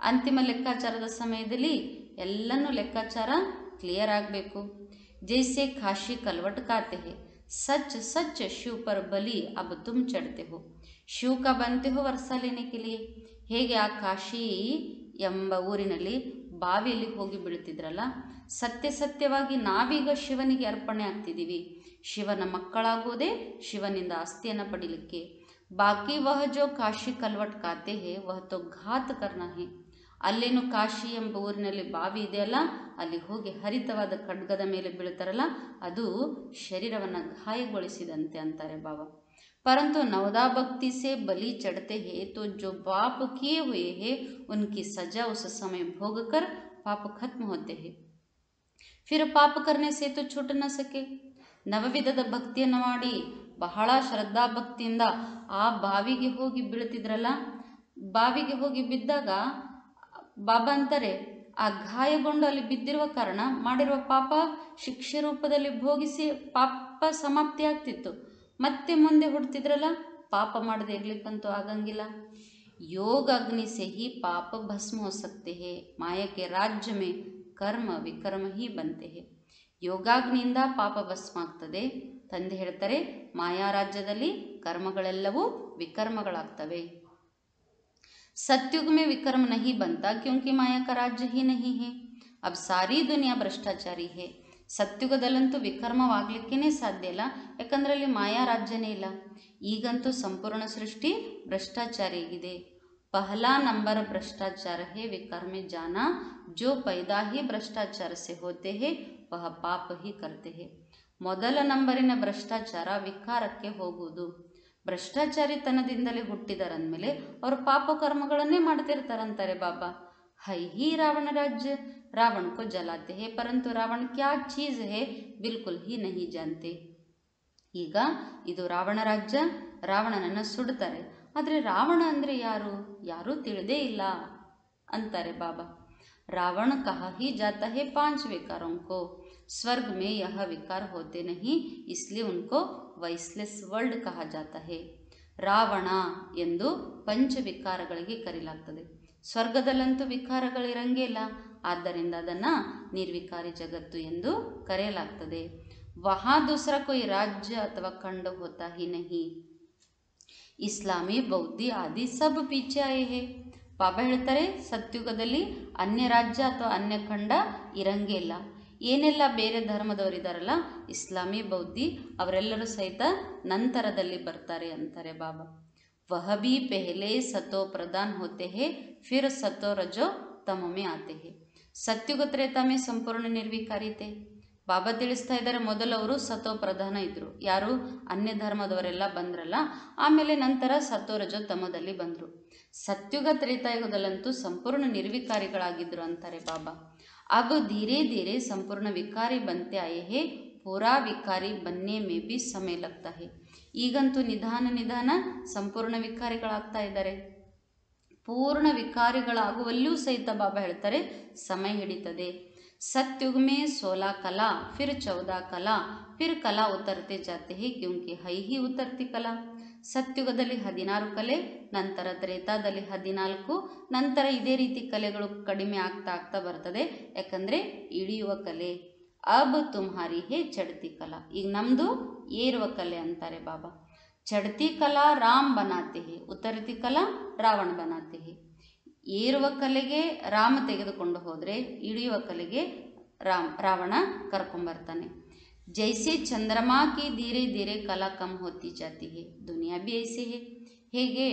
ಅಂತಿಮ ಲೆಕ್ಕಾಚಾರದ ಸಮಯದಲ್ಲಿ ಎಲ್ಲನೂ ಲೆಕ್ಕಾಚಾರ ಕ್ಲಿಯರ್ ಆಗಬೇಕು. ಜೈಸೆ ಖಾಶಿ ಕಲ್ವಟ್ ಕಾತೆ ಹೇ ಸಚ್ सच शिव ಬಲಿ बलि अब तुम चढ़ते हो ಶಿವಕ ಬಂತೆ ಹೋ ವರ್ಸಾಲಿನ ಲೇನೆ ಹೇಗೆ ಆ ಕಾಶಿ ಎಂಬ ಊರಿನಲ್ಲಿ ಬಾವಿಯಲ್ಲಿ ಹೋಗಿ ಬೀಳ್ತಿದ್ರಲ್ಲ ಸತ್ಯ ಸತ್ಯವಾಗಿ ನಾವೀಗ ಶಿವನಿಗೆ ಅರ್ಪಣೆ ಆಗ್ತಿದ್ದೀವಿ. ಶಿವನ ಮಕ್ಕಳಾಗೋದೇ ಶಿವನಿಂದ ಆಸ್ತಿಯನ್ನು ಪಡೀಲಿಕ್ಕೆ. ಬಾಕಿ ವಹ ಜೋ ಕಾಶಿ ಕಲ್ವಟ್ ಕಾತೆ ಹೇ ವಹ ತೋ ಘಾತ್ ಕರ್ಣ ಹೇ. ಅಲ್ಲೇನು ಕಾಶಿ ಎಂಬ ಊರಿನಲ್ಲಿ ಬಾವಿ ಇದೆಯಲ್ಲ, ಅಲ್ಲಿ ಹೋಗಿ ಹರಿತವಾದ ಖಡ್ಗದ ಮೇಲೆ ಬೀಳ್ತಾರಲ್ಲ ಅದು ಶರೀರವನ್ನು ಗಾಯಗೊಳಿಸಿದಂತೆ ಅಂತಾರೆ ಬಾಬಾ परंतु नवदा भक्ति से बलि चढ़ते हैं तो जो पाप किए हुए हैं उनकी सजा उस समय भोग कर पाप खत्म होते हैं फिर पाप करने से तो छूट न सके ನವವಿಧದ ಭಕ್ತಿಯನ್ನು ಮಾಡಿ ಬಹಳ ಶ್ರದ್ಧಾ ಭಕ್ತಿಯಿಂದ ಆ ಬಾವಿಗೆ ಹೋಗಿ ಬೀಳ್ತಿದ್ರಲ್ಲ ಬಾವಿಗೆ ಹೋಗಿ ಬಿದ್ದಾಗ ಬಾಬಾ ಅಂತಾರೆ ಆ ಗಾಯಗೊಂಡು ಅಲ್ಲಿ ಬಿದ್ದಿರುವ ಕಾರಣ ಮಾಡಿರುವ ಪಾಪ ಶಿಕ್ಷೆ ರೂಪದಲ್ಲಿ ಭೋಗಿಸಿ ಪಾಪ ಸಮಾಪ್ತಿ ಆಗ್ತಿತ್ತು ಮತ್ತೆ ಮುಂದೆ ಹುಡ್ತಿದ್ರಲ್ಲ ಪಾಪ ಮಾಡದೆ ಇರ್ಲಿಕ್ಕಂತೂ ಆಗಂಗಿಲ್ಲ योग अग्नि से ही पाप भस्म हो सकते हैं माया के राज्य में कर्म विकर्म ही बनते हैं ಯೋಗಾಗ್ನಿಯಿಂದ ಪಾಪ ಭಸ್ಮ ಆಗ್ತದೆ ತಂದೆ ಹೇಳ್ತಾರೆ ಮಾಯಾ ರಾಜ್ಯದಲ್ಲಿ ಕರ್ಮಗಳೆಲ್ಲವೂ ವಿಕರ್ಮಗಳಾಗ್ತವೆ सत्युग में विकर्म नहीं बनता क्योंकि माया का राज्य ही नहीं है अब सारी दुनिया भ्रष्टाचारी है ಸತ್ಯುಗದಲ್ಲಂತೂ ವಿಕರ್ಮವಾಗಲಿಕ್ಕೇ ಸಾಧ್ಯ ಇಲ್ಲ ಯಾಕಂದ್ರೆ ಅಲ್ಲಿ ಮಾಯಾ ರಾಜ್ಯನೇ ಇಲ್ಲ ಈಗಂತೂ ಸಂಪೂರ್ಣ ಸೃಷ್ಟಿ ಭ್ರಷ್ಟಾಚಾರಿಯಾಗಿದೆ ಪಹಲಾ ನಂಬರ್ ಭ್ರಷ್ಟಾಚಾರ ಹೇ ವಿಕರ್ಮೆ ಜಾನ ಜೋ ಪೈದಾ ಹಿ ಭ್ರಷ್ಟಾಚಾರ ಸೆ ಹೋತೆ ಹೇ ವಹ ಪಾಪ ಹಿ ಕರ್ತೆ ಹೇ ಮೊದಲ ನಂಬರಿನ ಭ್ರಷ್ಟಾಚಾರ ವಿಕಾರಕ್ಕೆ ಹೋಗುವುದು ಭ್ರಷ್ಟಾಚಾರಿತನದಿಂದಲೇ ಹುಟ್ಟಿದಾರಂದಮೇಲೆ ಅವರು ಪಾಪ ಕರ್ಮಗಳನ್ನೇ ಮಾಡ್ತಿರ್ತಾರಂತಾರೆ ಬಾಬಾ है ही रावण राज्य रावण को जलाते हैं परंतु रावण क्या चीज़ है बिल्कुल ही नहीं जानते ಈಗ ಇದು ರಾವಣ ರಾಜ್ಯ ರಾವಣನನ್ನು ಸುಡ್ತಾರೆ ಆದರೆ ರಾವಣ ಅಂದರೆ ಯಾರು ಯಾರೂ ತಿಳಿದೇ ಇಲ್ಲ ಅಂತಾರೆ ಬಾಬಾ रावण कहा ही जाता है पांच विकारों को स्वर्ग में यह विकार होते नहीं इसलिए उनको वैस्लेस वर्ल्ड कहा जाता है ರಾವಣ ಎಂದು ಪಂಚವಿಕಾರಗಳಿಗೆ ಕರೆಯಲಾಗ್ತದೆ ಸ್ವರ್ಗದಲ್ಲಂತೂ ವಿಕಾರಗಳಿರಂಗೇ ಇಲ್ಲ ಆದ್ದರಿಂದ ಅದನ್ನು ನಿರ್ವಿಕಾರಿ ಜಗತ್ತು ಎಂದು ಕರೆಯಲಾಗ್ತದೆ. ವಹಾ ದೂಸರ ಕೊಯ್ ರಾಜ್ಯ ಅಥವಾ ಖಂಡ ಹೋತಾ ಇಸ್ಲಾಮಿ ಬೌದ್ಧಿ ಆದಿ ಸಬ್ ಪೀಚೆ ಆಯೆ ಬಾಬಾ ಹೇಳ್ತಾರೆ, ಸತ್ಯುಗದಲ್ಲಿ ಅನ್ಯ ರಾಜ್ಯ ಅಥವಾ ಅನ್ಯ ಖಂಡ ಇರಂಗೇ ಇಲ್ಲ. ಏನೆಲ್ಲ ಬೇರೆ ಧರ್ಮದವರಿದ್ದಾರಲ್ಲ ಇಸ್ಲಾಮಿ ಬೌದ್ಧಿ ಅವರೆಲ್ಲರೂ ಸಹಿತ ನಂತರದಲ್ಲಿ ಬರ್ತಾರೆ ಅಂತಾರೆ ಬಾಬಾ. ವಹಬಿ ಪೆಹಲೆ ಸತೋ ಪ್ರಧಾನ್ ಹೋತೆ ಹೇ, ಫಿರ್ ಸತೋ ರಜೋ ತಮಮೆ ಆತೆ ಸತ್ಯುಗ ತ್ರೇತಾಮೆ ಸಂಪೂರ್ಣ ನಿರ್ವಿಕಾರಿತೆ. ಬಾಬಾ ತಿಳಿಸ್ತಾ ಇದ್ದಾರೆ, ಮೊದಲು ಅವರು ಸತೋ ಪ್ರಧಾನ ಇದ್ರು. ಯಾರು? ಅನ್ಯ ಧರ್ಮದವರೆಲ್ಲ ಬಂದ್ರಲ್ಲ? ಆಮೇಲೆ ನಂತರ ಸತೋ ರಜೋ ತಮದಲ್ಲಿ ಬಂದರು. ಸತ್ಯುಗ ತ್ರೇತಾಯುಗದಲ್ಲಂತೂ ಸಂಪೂರ್ಣ ನಿರ್ವಿಕಾರಿಗಳಾಗಿದ್ರು ಅಂತಾರೆ ಬಾಬಾ. ಹಾಗೂ ಧೀರೆ ಧೀರೆ ಸಂಪೂರ್ಣ ವಿಕಾರಿ ಬಂತೆ ಆಯೇ ಪೂರಾ ವಿಕಾರಿ ಬನ್ನೆ ಮೇ ಬಿ ಸಮಯ ಲಗ್ತಾ ಹೇ. ಈಗಂತೂ ನಿಧಾನ ನಿಧಾನ ಸಂಪೂರ್ಣ ವಿಕಾರಿಗಳಾಗ್ತಾ ಇದ್ದಾರೆ. ಪೂರ್ಣ ವಿಕಾರಿಗಳಾಗುವಲ್ಲಿಯೂ ಸಹಿತ ಬಾಬಾ ಹೇಳ್ತಾರೆ ಸಮಯ ಹಿಡಿತದೆ सत्युग में सोलह कला फिर चौदह कला फिर कला उतरते जाते हैं क्योंकि है ही उतरती कला ಸತ್ಯುಗದಲ್ಲಿ ಹದಿನಾರು ಕಲೆ ನಂತರ ತ್ರೇತಾದಲ್ಲಿ ಹದಿನಾಲ್ಕು ನಂತರ ಇದೇ ರೀತಿ ಕಲೆಗಳು ಕಡಿಮೆ ಆಗ್ತಾ ಆಗ್ತಾ ಬರ್ತದೆ ಯಾಕಂದರೆ ಇಳಿಯುವ ಕಲೆ ಅಬ್ ತುಮ್ಹಾರಿ ಹೇ ಚಡ್ತಿ ಕಲಾ ಈಗ ನಮ್ಮದು ಏರುವ ಕಲೆ ಅಂತಾರೆ ಬಾಬಾ ಚಡ್ತಿ ಕಲಾ ರಾಮ್ ಬನಾತೆ ಹೇ ಉತ್ತರತಿ ಕಲಾ ರಾವಣ ಬನಾತೆ ಹೇ ಏರುವ ಕಲೆಗೆ ರಾಮ ತೆಗೆದುಕೊಂಡು ಹೋದರೆ ಇಳಿಯುವ ಕಲೆಗೆ ರಾಮ್ ರಾವಣ ಕರ್ಕೊಂಬರ್ತಾನೆ जैसे चंद्रमा की धीरे धीरे कला कम होती जाती है दुनिया भी ऐसे है ಹೇಗೆ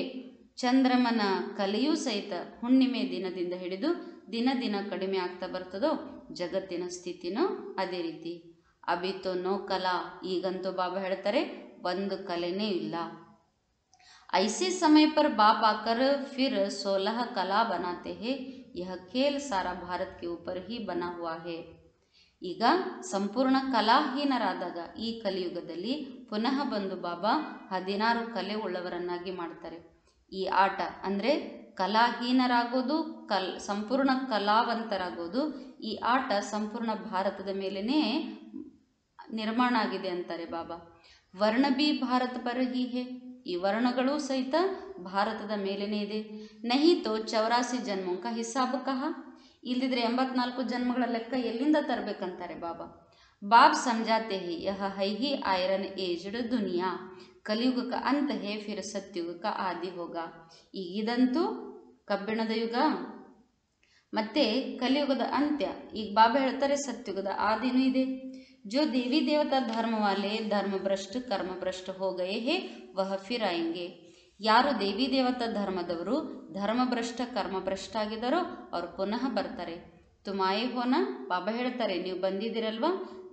ಚಂದ್ರಮನ ಕಲೆಯೂ ಸಹಿತ ಹುಣ್ಣಿಮೆ ದಿನದಿಂದ ಹಿಡಿದು ದಿನ ದಿನ ಕಡಿಮೆ ಆಗ್ತಾ ಬರ್ತದೋ ಜಗತ್ತಿನ ಸ್ಥಿತಿನೂ ಅದೇ ರೀತಿ ಅಬಿತೋ ನೋ ಕಲಾ ಈಗಂತೂ ಬಾಬಾ ಹೇಳ್ತಾರೆ ಒಂದು ಕಲೆನೇ ಇಲ್ಲ ऐसे समय पर बाप आकर फिर सोलह कला बनाते हैं यह खेल सारा भारत के ऊपर ही बना हुआ है ಈಗ ಸಂಪೂರ್ಣ ಕಲಾಹೀನರಾದಾಗ ಈ ಕಲಿಯುಗದಲ್ಲಿ ಪುನಃ ಬಂದು ಬಾಬಾ ಹದಿನಾರು ಕಲೆ ಉಳ್ಳವರನ್ನಾಗಿ ಮಾಡ್ತಾರೆ ಈ ಆಟ ಅಂದರೆ ಕಲಾಹೀನರಾಗೋದು ಕಲ್ ಸಂಪೂರ್ಣ ಕಲಾವಂತರಾಗೋದು ಈ ಆಟ ಸಂಪೂರ್ಣ ಭಾರತದ ಮೇಲೇ ನಿರ್ಮಾಣ ಆಗಿದೆ ಅಂತಾರೆ ಬಾಬಾ ವರ್ಣ ಬಿ ಭಾರತ ಪರ ಹಿ ಹೇ. ಈ ವರ್ಣಗಳೂ ಸಹಿತ ಭಾರತದ ಮೇಲೇ ಇದೆ. ನಹಿ ತೋ ಚೌರಾಸಿ ಜನ್ಮಂಕ ಕಾ ಹಿಸಾಬ್ ಕಹ. ಇಲ್ಲಿದ್ರೆ ಎಂಬತ್ನಾಲ್ಕು ಜನ್ಮಗಳ ಲೆಕ್ಕ ಎಲ್ಲಿಂದ ತರಬೇಕಂತಾರೆ ಬಾಬಾ? ಬಾಬ್ ಸಂಜಾತೆ ಹಿ, ಯಹ ಹೈ ಹಿ ಐರನ್ ಏಜ್ಡ್ ದುನಿಯಾ. ಕಲಿಯುಗಕ್ಕೆ ಅಂತ ಹೇ, ಫಿರ್ ಸತ್ಯುಗಕ್ಕೆ ಆದಿ ಹೋಗ. ಈಗಿದಂತೂ ಕಬ್ಬಿಣದ ಯುಗ. ಮತ್ತೆ ಕಲಿಯುಗದ ಅಂತ್ಯ. ಈಗ ಬಾಬಾ ಹೇಳ್ತಾರೆ ಸತ್ಯುಗದ ಆದಿನೂ ಇದೆ. जो देवी देवता धर्म वाले धर्म भ्रष्ट कर्म भ्रष्ट हो गए है, वह फिर आएँगे। यारो देवी देवता धर्म धर्मदू धर्म भ्रष्ट कर्म भ्रष्ट आगदारो और पुनः बरतरे। तुम आए हो ना, बाबा हेड़े नहीं बंदीरल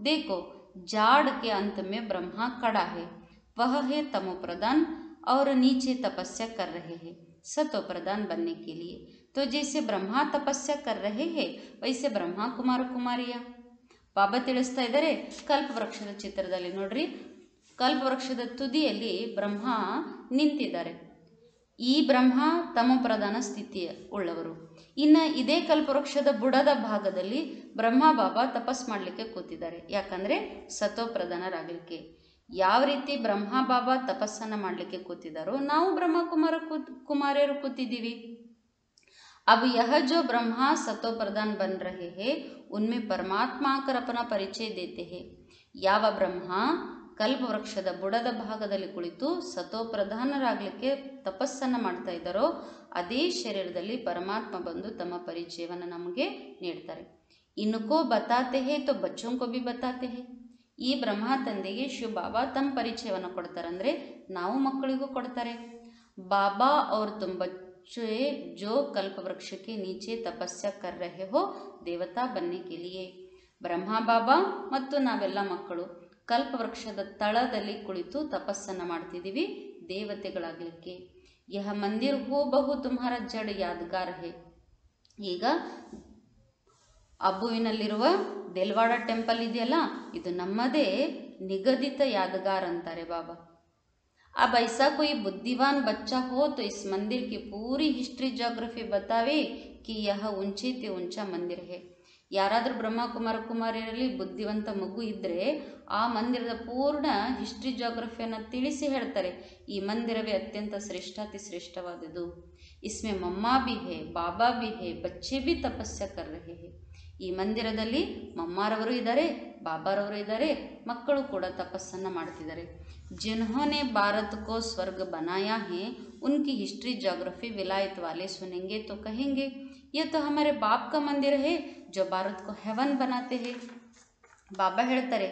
देखो, जाड़ के अंत में ब्रह्मा कड़ा है। वह है तमो प्रधान और नीचे तपस्या कर रहे हैं सतो प्रधान बनने के लिए। तो जैसे ब्रह्मा तपस्या कर रहे हैं, वैसे ब्रह्मा कुमार कुमारिया। ಬಾಬಾ ತಿಳಿಸ್ತಾ ಇದ್ದಾರೆ ಕಲ್ಪವೃಕ್ಷದ ಚಿತ್ರದಲ್ಲಿ ನೋಡ್ರಿ. ಕಲ್ಪವೃಕ್ಷದ ತುದಿಯಲ್ಲಿ ಬ್ರಹ್ಮ ನಿಂತಿದ್ದಾರೆ. ಈ ಬ್ರಹ್ಮ ತಮ ಪ್ರಧಾನ ಸ್ಥಿತಿಯ ಉಳ್ಳವರು ಇನ್ನು ಇದೇ ಕಲ್ಪವೃಕ್ಷದ ಬುಡದ ಭಾಗದಲ್ಲಿ ಬ್ರಹ್ಮ ಬಾಬಾ ತಪಸ್ ಮಾಡಲಿಕ್ಕೆ ಕೂತಿದ್ದಾರೆ. ಯಾಕಂದರೆ ಸತೋ ಪ್ರಧಾನರಾಗಲಿಕ್ಕೆ. ಯಾವ ರೀತಿ ಬ್ರಹ್ಮ ಬಾಬಾ ತಪಸ್ಸನ್ನು ಮಾಡಲಿಕ್ಕೆ ಕೂತಿದ್ದಾರೋ, ನಾವು ಬ್ರಹ್ಮ ಕುಮಾರ ಕೂತ್, ಕುಮಾರಿಯರು ಕೂತಿದ್ದೀವಿ. अब यह जो ब्रह्मा सतो प्रधान बन रहे हैं उनमें परमात्मा आकर अपना परिचय देते हैं ಯಾವ ಬ್ರಹ್ಮ ಕಲ್ಪವೃಕ್ಷದ ಬುಡದ ಭಾಗದಲ್ಲಿ ಕುಳಿತು ಸತೋ ಪ್ರಧಾನರಾಗಲಿಕ್ಕೆ ತಪಸ್ಸನ್ನು ಮಾಡ್ತಾ ಇದ್ದಾರೋ ಅದೇ ಶರೀರದಲ್ಲಿ ಪರಮಾತ್ಮ ಬಂದು ತಮ್ಮ ಪರಿಚಯವನ್ನು ನಮಗೆ ನೀಡ್ತಾರೆ ಇನ್ಕೋ ಬತಾತೆ ಹೇ ತೋ ಬಚ್ಚೋಂಕೋ ಬಿ ಬತಾತೆ ಹೇ ಈ ಬ್ರಹ್ಮ ತಂದೆಗೆ ಶಿವ ಬಾಬಾ ತಮ್ಮ ಪರಿಚಯವನ್ನು ಕೊಡ್ತಾರೆ ಅಂದರೆ ನಾವು ಮಕ್ಕಳಿಗೂ ಕೊಡ್ತಾರೆ ಬಾಬಾ ಅವ್ರ ತುಂಬ बच्चे जो कल्प वृक्ष के नीचे तपस्या कर रहे हो ದೇವತಾ बनने के लिए ಬ್ರಹ್ಮ ಬಾಬಾ ಮತ್ತು ನಾವೆಲ್ಲ ಮಕ್ಕಳು ಕಲ್ಪವೃಕ್ಷದ ತಳದಲ್ಲಿ ಕುಳಿತು ತಪಸ್ಸನ್ನು ಮಾಡ್ತಿದ್ದೀವಿ ದೇವತೆಗಳಾಗಲಿಕ್ಕೆ ಯಹ ಮಂದಿರ್ ಹೋ ಬಹು ತುಮ್ಹಾರ ಜಡ್ ಯಾದಗಾರ್ ಹೇ ಈಗ ಅಬ್ಬುವಿನಲ್ಲಿರುವ ದೇಲ್ವಾಡ ಟೆಂಪಲ್ ಇದೆಯಲ್ಲ ಇದು ನಮ್ಮದೇ ನಿಗದಿತ ಯಾದಗಾರ್ ಅಂತಾರೆ ಬಾಬಾ अब ऐसा कोई बुद्धिमान बच्चा हो तो इस मंदिर की पूरी हिस्ट्री जोग्रफी बतावे कि यह ऊंचे ते ऊंचा मंदिर है ಯಾರಾದರೂ ಬ್ರಹ್ಮ ಕುಮಾರ ಕುಮಾರಿಯರಲ್ಲಿ ಬುದ್ಧಿವಂತ ಮಗು ಇದ್ದರೆ ಆ ಮಂದಿರದ ಪೂರ್ಣ ಹಿಸ್ಟ್ರಿ ಜೋಗ್ರಫಿಯನ್ನು ತಿಳಿಸಿ ಹೇಳ್ತಾರೆ ಈ ಮಂದಿರವೇ ಅತ್ಯಂತ ಶ್ರೇಷ್ಠಾತಿ ಶ್ರೇಷ್ಠವಾದುದು ಇಸ್ಮೆ ಮಮ್ಮ ಬಿ ಹೇ ಬಾಬಾ ಬಿ ಹೇ ಬಚ್ಚೆ ಬಿ ತಪಸ್ಯ ಕರ್ ರಹೆ ಹೇ ಈ ಮಂದಿರದಲ್ಲಿ ಮಮ್ಮಾರವರು ಇದ್ದಾರೆ ಬಾಬಾರವರು ಇದ್ದಾರೆ ಮಕ್ಕಳು ಕೂಡ ತಪಸ್ಸನ್ನು ಮಾಡ್ತಿದ್ದಾರೆ जिन्होंने भारत को स्वर्ग बनाया है उनकी हिस्ट्री जोग्राफी विलायत वाले सुनेंगे तो कहेंगे ये तो हमारे बाप का मंदिर है जो भारत को हेवन बनाते हैं ಬಾಬಾ ಹೇಳ್ತಾರೆ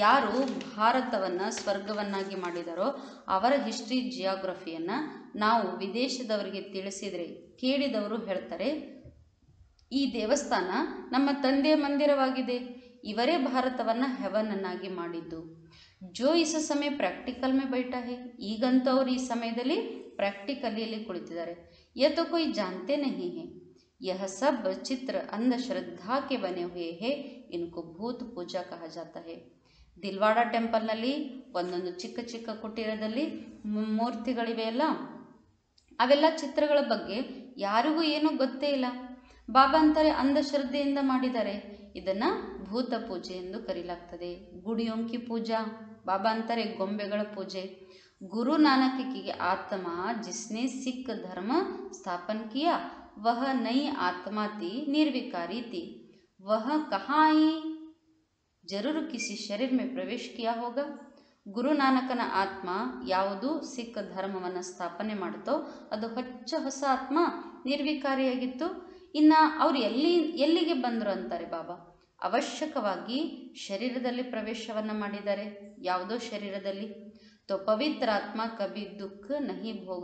ಯಾರು ಭಾರತವನ್ನು ಸ್ವರ್ಗವನ್ನಾಗಿ ಮಾಡಿದಾರೋ ಅವರ ಹಿಸ್ಟ್ರಿ ಜಿಯೋಗ್ರಫಿಯನ್ನು ನಾವು ವಿದೇಶದವರಿಗೆ ತಿಳಿಸಿದರೆ ಕೇಳಿದವರು ಹೇಳ್ತಾರೆ ಈ ದೇವಸ್ಥಾನ ನಮ್ಮ ತಂದೆಯ ಮಂದಿರವಾಗಿದೆ ಇವರೇ ಭಾರತವನ್ನು ಹೆವನನ್ನಾಗಿ ಮಾಡಿದ್ದು. ಜೋ ಇಸ ಸಮಯ ಪ್ರಾಕ್ಟಿಕಲ್ ಮೇ ಬೈಟ ಹೇ. ಈಗಂತೂ ಅವರು ಈ ಸಮಯದಲ್ಲಿ ಪ್ರಾಕ್ಟಿಕಲಿಯಲ್ಲಿ ಕುಳಿತಿದ್ದಾರೆ. ತೋ ಕೊಯ್ ಜಾನ್ತೆ ನಹಿ ಹೇ. ಯಹ ಸಬ್ ಚಿತ್ರ ಅಂಧಶ್ರದ್ಧಾ ಕೆ ಬನೆ ಹುಯೇ ಹೇ. ಇನ್ಕು ಭೂತ್ ಪೂಜಾ ಕಹ ಜಾತಾ ಹೇ. ದಿಲ್ವಾಡ ಟೆಂಪಲ್ನಲ್ಲಿ ಒಂದೊಂದು ಚಿಕ್ಕ ಚಿಕ್ಕ ಕುಟೀರದಲ್ಲಿ ಮೂರ್ತಿಗಳಿವೆಯಲ್ಲ ಅವೆಲ್ಲ ಚಿತ್ರಗಳ ಬಗ್ಗೆ ಯಾರಿಗೂ ಏನೂ ಗೊತ್ತೇ ಇಲ್ಲ. ಬಾಬಾ ಅಂತಾರೆ ಅಂಧಶ್ರದ್ಧೆಯಿಂದ ಮಾಡಿದ್ದಾರೆ. ಇದನ್ನ ಭೂತ ಪೂಜೆ ಎಂದು ಕರೆಯಲಾಗ್ತದೆ ಗುಡಿಯೊಂಕಿ ಪೂಜಾ, ಬಾಬಾ ಅಂತಾರೆ ಗೊಂಬೆಗಳ ಪೂಜೆ. ಗುರು नानक की ಜಿಸ್ನೆ जिसने ಧರ್ಮ धर्म स्थापन ವಹ वह नई आत्मा ನಿರ್ವಿಕಾರಿ निर्विकारी ವಹ वह कहाँ आई जरूर ಮೇ ಪ್ರವೇಶ ಕಿಯಾ ಹೋಗ. ಗುರು ನಾನಕನ ಆತ್ಮ ಯಾವುದು ಸಿಖ್ ಧರ್ಮವನ್ನು ಸ್ಥಾಪನೆ ಮಾಡುತ್ತೋ ಅದು ಹೊಚ್ಚ ಹೊಸ ಆತ್ಮ ನಿರ್ವಿಕಾರಿಯಾಗಿತ್ತು. ಇನ್ನು ಅವ್ರು ಎಲ್ಲಿ, ಎಲ್ಲಿಗೆ ಬಂದರು ಅಂತಾರೆ ಬಾಬಾ? ಅವಶ್ಯಕವಾಗಿ ಶರೀರದಲ್ಲಿ ಪ್ರವೇಶವನ್ನು ಮಾಡಿದ್ದಾರೆ. ಯಾವುದೋ ಶರೀರದಲ್ಲಿ. ತೋ ಪವಿತ್ರಾತ್ಮ ಕಬಿ ದುಃಖ ನಹಿ ಭೋಗ